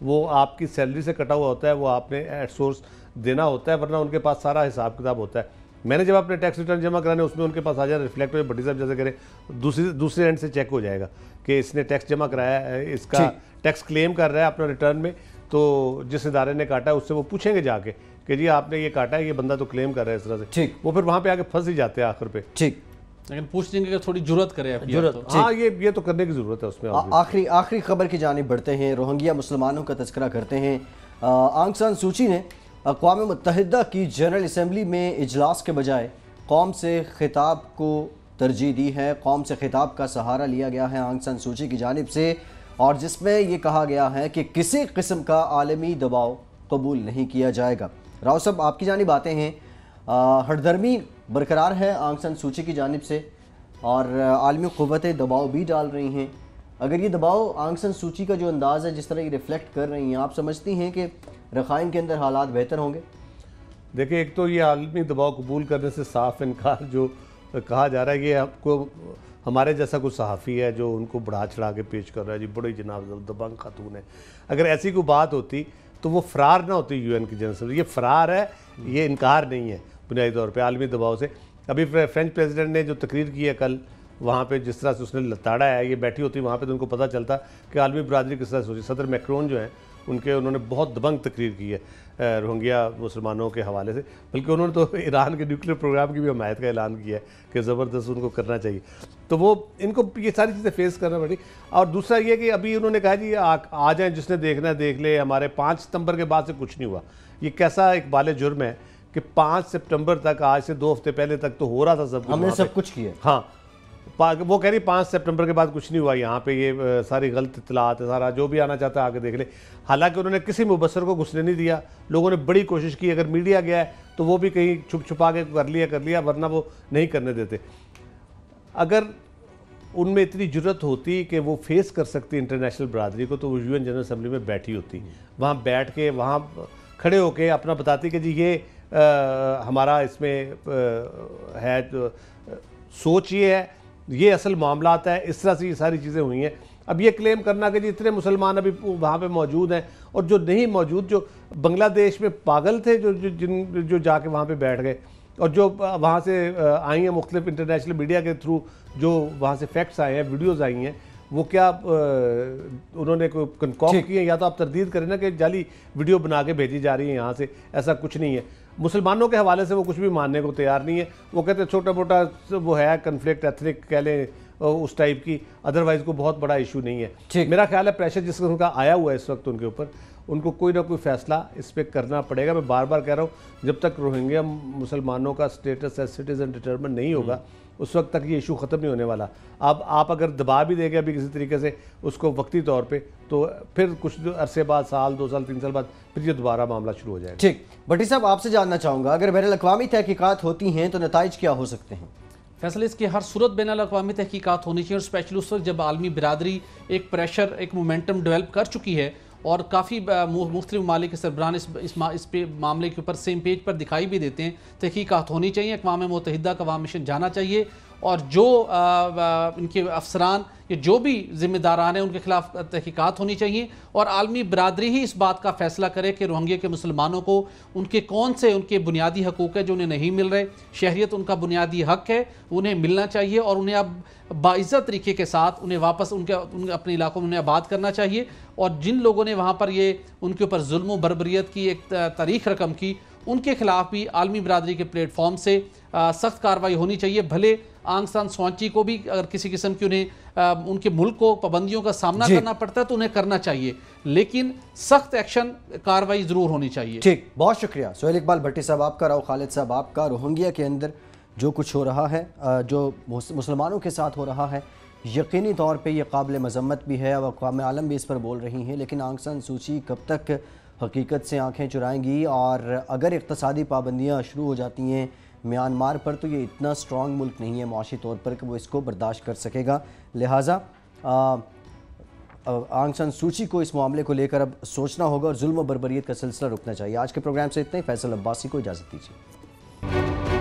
وہ آپ کی سیلری سے کٹا ہوا ہوتا ہے وہ آپ نے ایٹ سورس دینا ہوتا ہے ورنہ ان کے پاس سارا حساب کتاب ہوتا ہے۔ میں نے جب اپنے ٹیکس ریٹرن جمع کرانے اس میں ان کے پاس آ جائے ریفلیکٹ ہوئے بٹی صاحب جیسے کرے دوسری دوسرے اینڈ سے چیک ہو جائے گا کہ اس نے ٹیکس جمع کرایا ہے اس کا ٹیکس کلیم کر رہا ہے اپنا ریٹرن میں تو جس ادارے نے کاٹا ہے اس سے وہ پوچھیں گے جا کے۔ کہ جی آپ نے یہ کاٹا ہے یہ بندہ تو کلیم کر رہا ہے اس طرح سے۔ ٹھیک۔ وہ پھر وہاں پہ آ کے پھنس ہی جاتے ہیں آخر پہ۔ ٹھیک۔ لیکن پوچھ دیں گے کہ تھوڑی جرت کرے ہاں یہ یہ تو کرنے کی ضرورت ہے اس میں آخری آخری خبر کی جانب بڑھتے ہیں۔ روہنگیا مسلمانوں کا تذکرہ کرتے ہیں۔ آنگ سان سوچی نے اقوام متحدہ کی جنرل اسمبلی میں اجلاس کے بجائے قوم سے خطاب کو ترجیح دی ہے۔ قوم سے خطاب کا سہارا لیا گیا ہے آنگ سان سوچی کی جانب سے۔ اور جس میں یہ کہا گیا ہے کہ کسی قسم کا عالمی دباؤ قبول نہیں کیا جائے گا۔ راؤ صاحب، آپ کی جانب آتے ہیں۔ ہردرمی برقرار ہے آنگ سان سوچی کی جانب سے، اور عالمی قوتیں دباؤ بھی ڈال رہی ہیں۔ اگر یہ دباؤ آنگ سن سوچی کا جو انداز ہے، جس طرح یہ ریفلیکٹ کر رہی ہیں، آپ سمجھتی ہیں کہ رخائن کے اندر حالات بہتر ہوں گے؟ دیکھیں، ایک تو یہ عالمی دباؤ قبول کرنے سے صاف انکار جو کہا جا رہا ہے، یہ آپ کو ہمارے جیسا کوئی صحافی ہے جو ان کو بڑھا چڑھا کے پیش کر رہا ہے۔ جی بڑی جناب دبنگ خاتون ہے۔ اگر ایسی کوئی بات ہوتی تو وہ فرار نہ ہوتی یو این کی جنرل اسمبلی یہ فرار ہے، یہ انکار نہیں ہے بنیادی طور پہ، عالمی دباؤ سے۔ ابھی فرینچ پریزیڈنٹ نے جو تقریر کی ہے کل، وہاں پہ جس طرح سے اس نے لتاڑا ہے، یہ بیٹھی ہوتی، وہاں پہ تو ان کو پتہ چلتا کہ عالمی برادری کس طرح سے سوچی صدر میکرون جو ہیں، ان کے، انہوں نے بہت دبنگ تقریر کی ہے۔ روہنگیا مسلمانوں کے حوالے سے۔ بلکہ انہوں نے تو [LAUGHS] ایران کے نیوکلیر پروگرام کی بھی حمایت کا اعلان کیا ہے کہ زبردست ان کو کرنا چاہیے۔ تو وہ ان کو یہ ساری چیزیں فیس کرنا پڑی۔ اور دوسرا یہ کہ ابھی انہوں نے کہا جی آ جائیں جس نے دیکھنا ہے دیکھ لے ہمارے پانچ ستمبر کے بعد سے کچھ نہیں ہوا۔ یہ کیسا ایک بال جرم ہے کہ پانچ سپٹمبر تک آج سے دو ہفتے پہلے تک تو ہو رہا تھا سب ہم نے سب کچھ کیا۔ ہاں۔ وہ کہہ رہی پانچ سپٹمبر کے بعد کچھ نہیں ہوا، یہاں پہ یہ ساری غلط اطلاعات، سارا جو بھی آنا چاہتا ہے آگے دیکھ لے حالانکہ انہوں نے کسی مبصر کو گھسنے نہیں دیا، لوگوں نے بڑی کوشش کی، اگر میڈیا گیا ہے تو وہ بھی کہیں چھپ چھپا کے کر لیا کر لیا، ورنہ وہ نہیں کرنے دیتے۔ اگر ان میں اتنی جرت ہوتی کہ وہ فیس کر سکتی انٹرنیشنل برادری کو، تو وہ یو این جنرل اسمبلی میں بیٹھی ہوتی۔ وہاں بیٹھ کے، وہاں کھڑے ہو کے اپنا بتاتی کہ جی یہ ہمارا اس میں ہے سوچ یہ ہے یہ اصل معاملات ہے اس طرح سے یہ ساری چیزیں ہوئی ہیں۔ اب یہ کلیم کرنا کہ جی اتنے مسلمان ابھی وہاں پہ موجود ہیں اور جو نہیں موجود جو بنگلہ دیش میں پاگل تھے جو جن جو جا کے وہاں پہ بیٹھ گئے اور جو وہاں سے آئی ہیں مختلف انٹرنیشنل میڈیا کے تھرو جو وہاں سے فیکٹس آئے ہیں ویڈیوز آئی ہیں وہ کیا انہوں نے کوئی کنکاک کی ہیں؟ یا تو آپ تردید کریں نا کہ جعلی ویڈیو بنا کے بھیجی جا رہی ہیں یہاں سے ایسا کچھ نہیں ہے۔ مسلمانوں کے حوالے سے وہ کچھ بھی ماننے کو تیار نہیں ہے۔ وہ کہتے ہیں چھوٹا موٹا وہ ہے کنفلکٹ ایتھنک کہہ لیں اس ٹائپ کی۔ ادروائز کو بہت بڑا ایشو نہیں ہے۔ میرا خیال ہے پریشر جس قسم کا آیا ہوا ہے اس وقت ان کے اوپر ان کو کوئی نہ کوئی فیصلہ اس پہ کرنا پڑے گا۔ میں بار بار کہہ رہا ہوں جب تک روہنگیا مسلمانوں کا سٹیٹس ایز سٹیزن ڈٹرمن نہیں ہوگا اس وقت تک یہ ایشو ختم نہیں ہونے والا۔ اب آپ اگر دبا بھی دے گے ابھی کسی طریقے سے اس کو وقتی طور پہ تو پھر کچھ عرصے بعد سال دو سال تین سال بعد پھر یہ دوبارہ معاملہ شروع ہو جائے گا۔ ٹھیک۔ بٹی صاحب آپ سے جاننا چاہوں گا اگر بین الاقوامی تحقیقات ہوتی ہیں تو نتائج کیا ہو سکتے ہیں؟ فیصلہ اس کی ہر صورت بین الاقوامی تحقیقات ہونی چاہیے اور اسپیشلی اس وقت جب عالمی برادری ایک پریشر ایک مومنٹم ڈیولپ کر چکی ہے اور کافی مختلف ممالک کے سربراہ اس اس پہ معاملے کے اوپر سیم پیج پر دکھائی بھی دیتے ہیں۔ تحقیقات ہونی چاہیے، اقوام متحدہ کا وہاں مشن جانا چاہیے۔ اور جو ان کے افسران یا جو بھی ذمہ داران ہیں، ان کے خلاف تحقیقات ہونی چاہیے اور عالمی برادری ہی اس بات کا فیصلہ کرے کہ روہنگیا کے مسلمانوں کو ان کے کون سے ان کے بنیادی حقوق ہے جو انہیں نہیں مل رہے۔ شہریت ان کا بنیادی حق ہے، انہیں ملنا چاہیے اور انہیں اب باعزت طریقے کے ساتھ انہیں واپس ان کے اپنے علاقوں میں انہیں آباد کرنا چاہیے۔ اور جن لوگوں نے وہاں پر یہ، ان کے اوپر ظلم و بربریت کی ایک تاریخ رقم کی، ان کے خلاف بھی عالمی برادری کے پلیٹ فارم سے سخت کاروائی ہونی چاہیے۔ بھلے آنگ سان سوانچی کو بھی اگر کسی قسم کی انہیں ان کے ملک کو پابندیوں کا سامنا کرنا پڑتا ہے تو انہیں کرنا چاہیے۔ لیکن سخت ایکشن کاروائی ضرور ہونی چاہیے۔ ٹھیک بہت شکریہ۔ سہیل اقبال بھٹی صاحب آپ کا راؤ خالد صاحب آپ کا روہنگیا کے اندر جو کچھ ہو رہا ہے جو مسلمانوں کے ساتھ ہو رہا ہے یقینی طور پہ یہ قابل مذمت بھی ہے۔ اور اقوام عالم بھی اس پر بول رہی ہیں لیکن آنگ سان سوچی کب تک حقیقت سے آنکھیں چرائیں گی؟ اور اگر اقتصادی پابندیاں شروع ہو جاتی ہیں میانمار پر تو یہ اتنا سٹرونگ ملک نہیں ہے معاشی طور پر کہ وہ اس کو برداشت کر سکے گا۔ لہٰذا آنگ سان سوچی کو اس معاملے کو لے کر اب سوچنا ہوگا اور ظلم و بربریت کا سلسلہ رکنا چاہیے۔ آج کے پروگرام سے اتنے ہی۔ فیصل عباسی کو اجازت دیجیے۔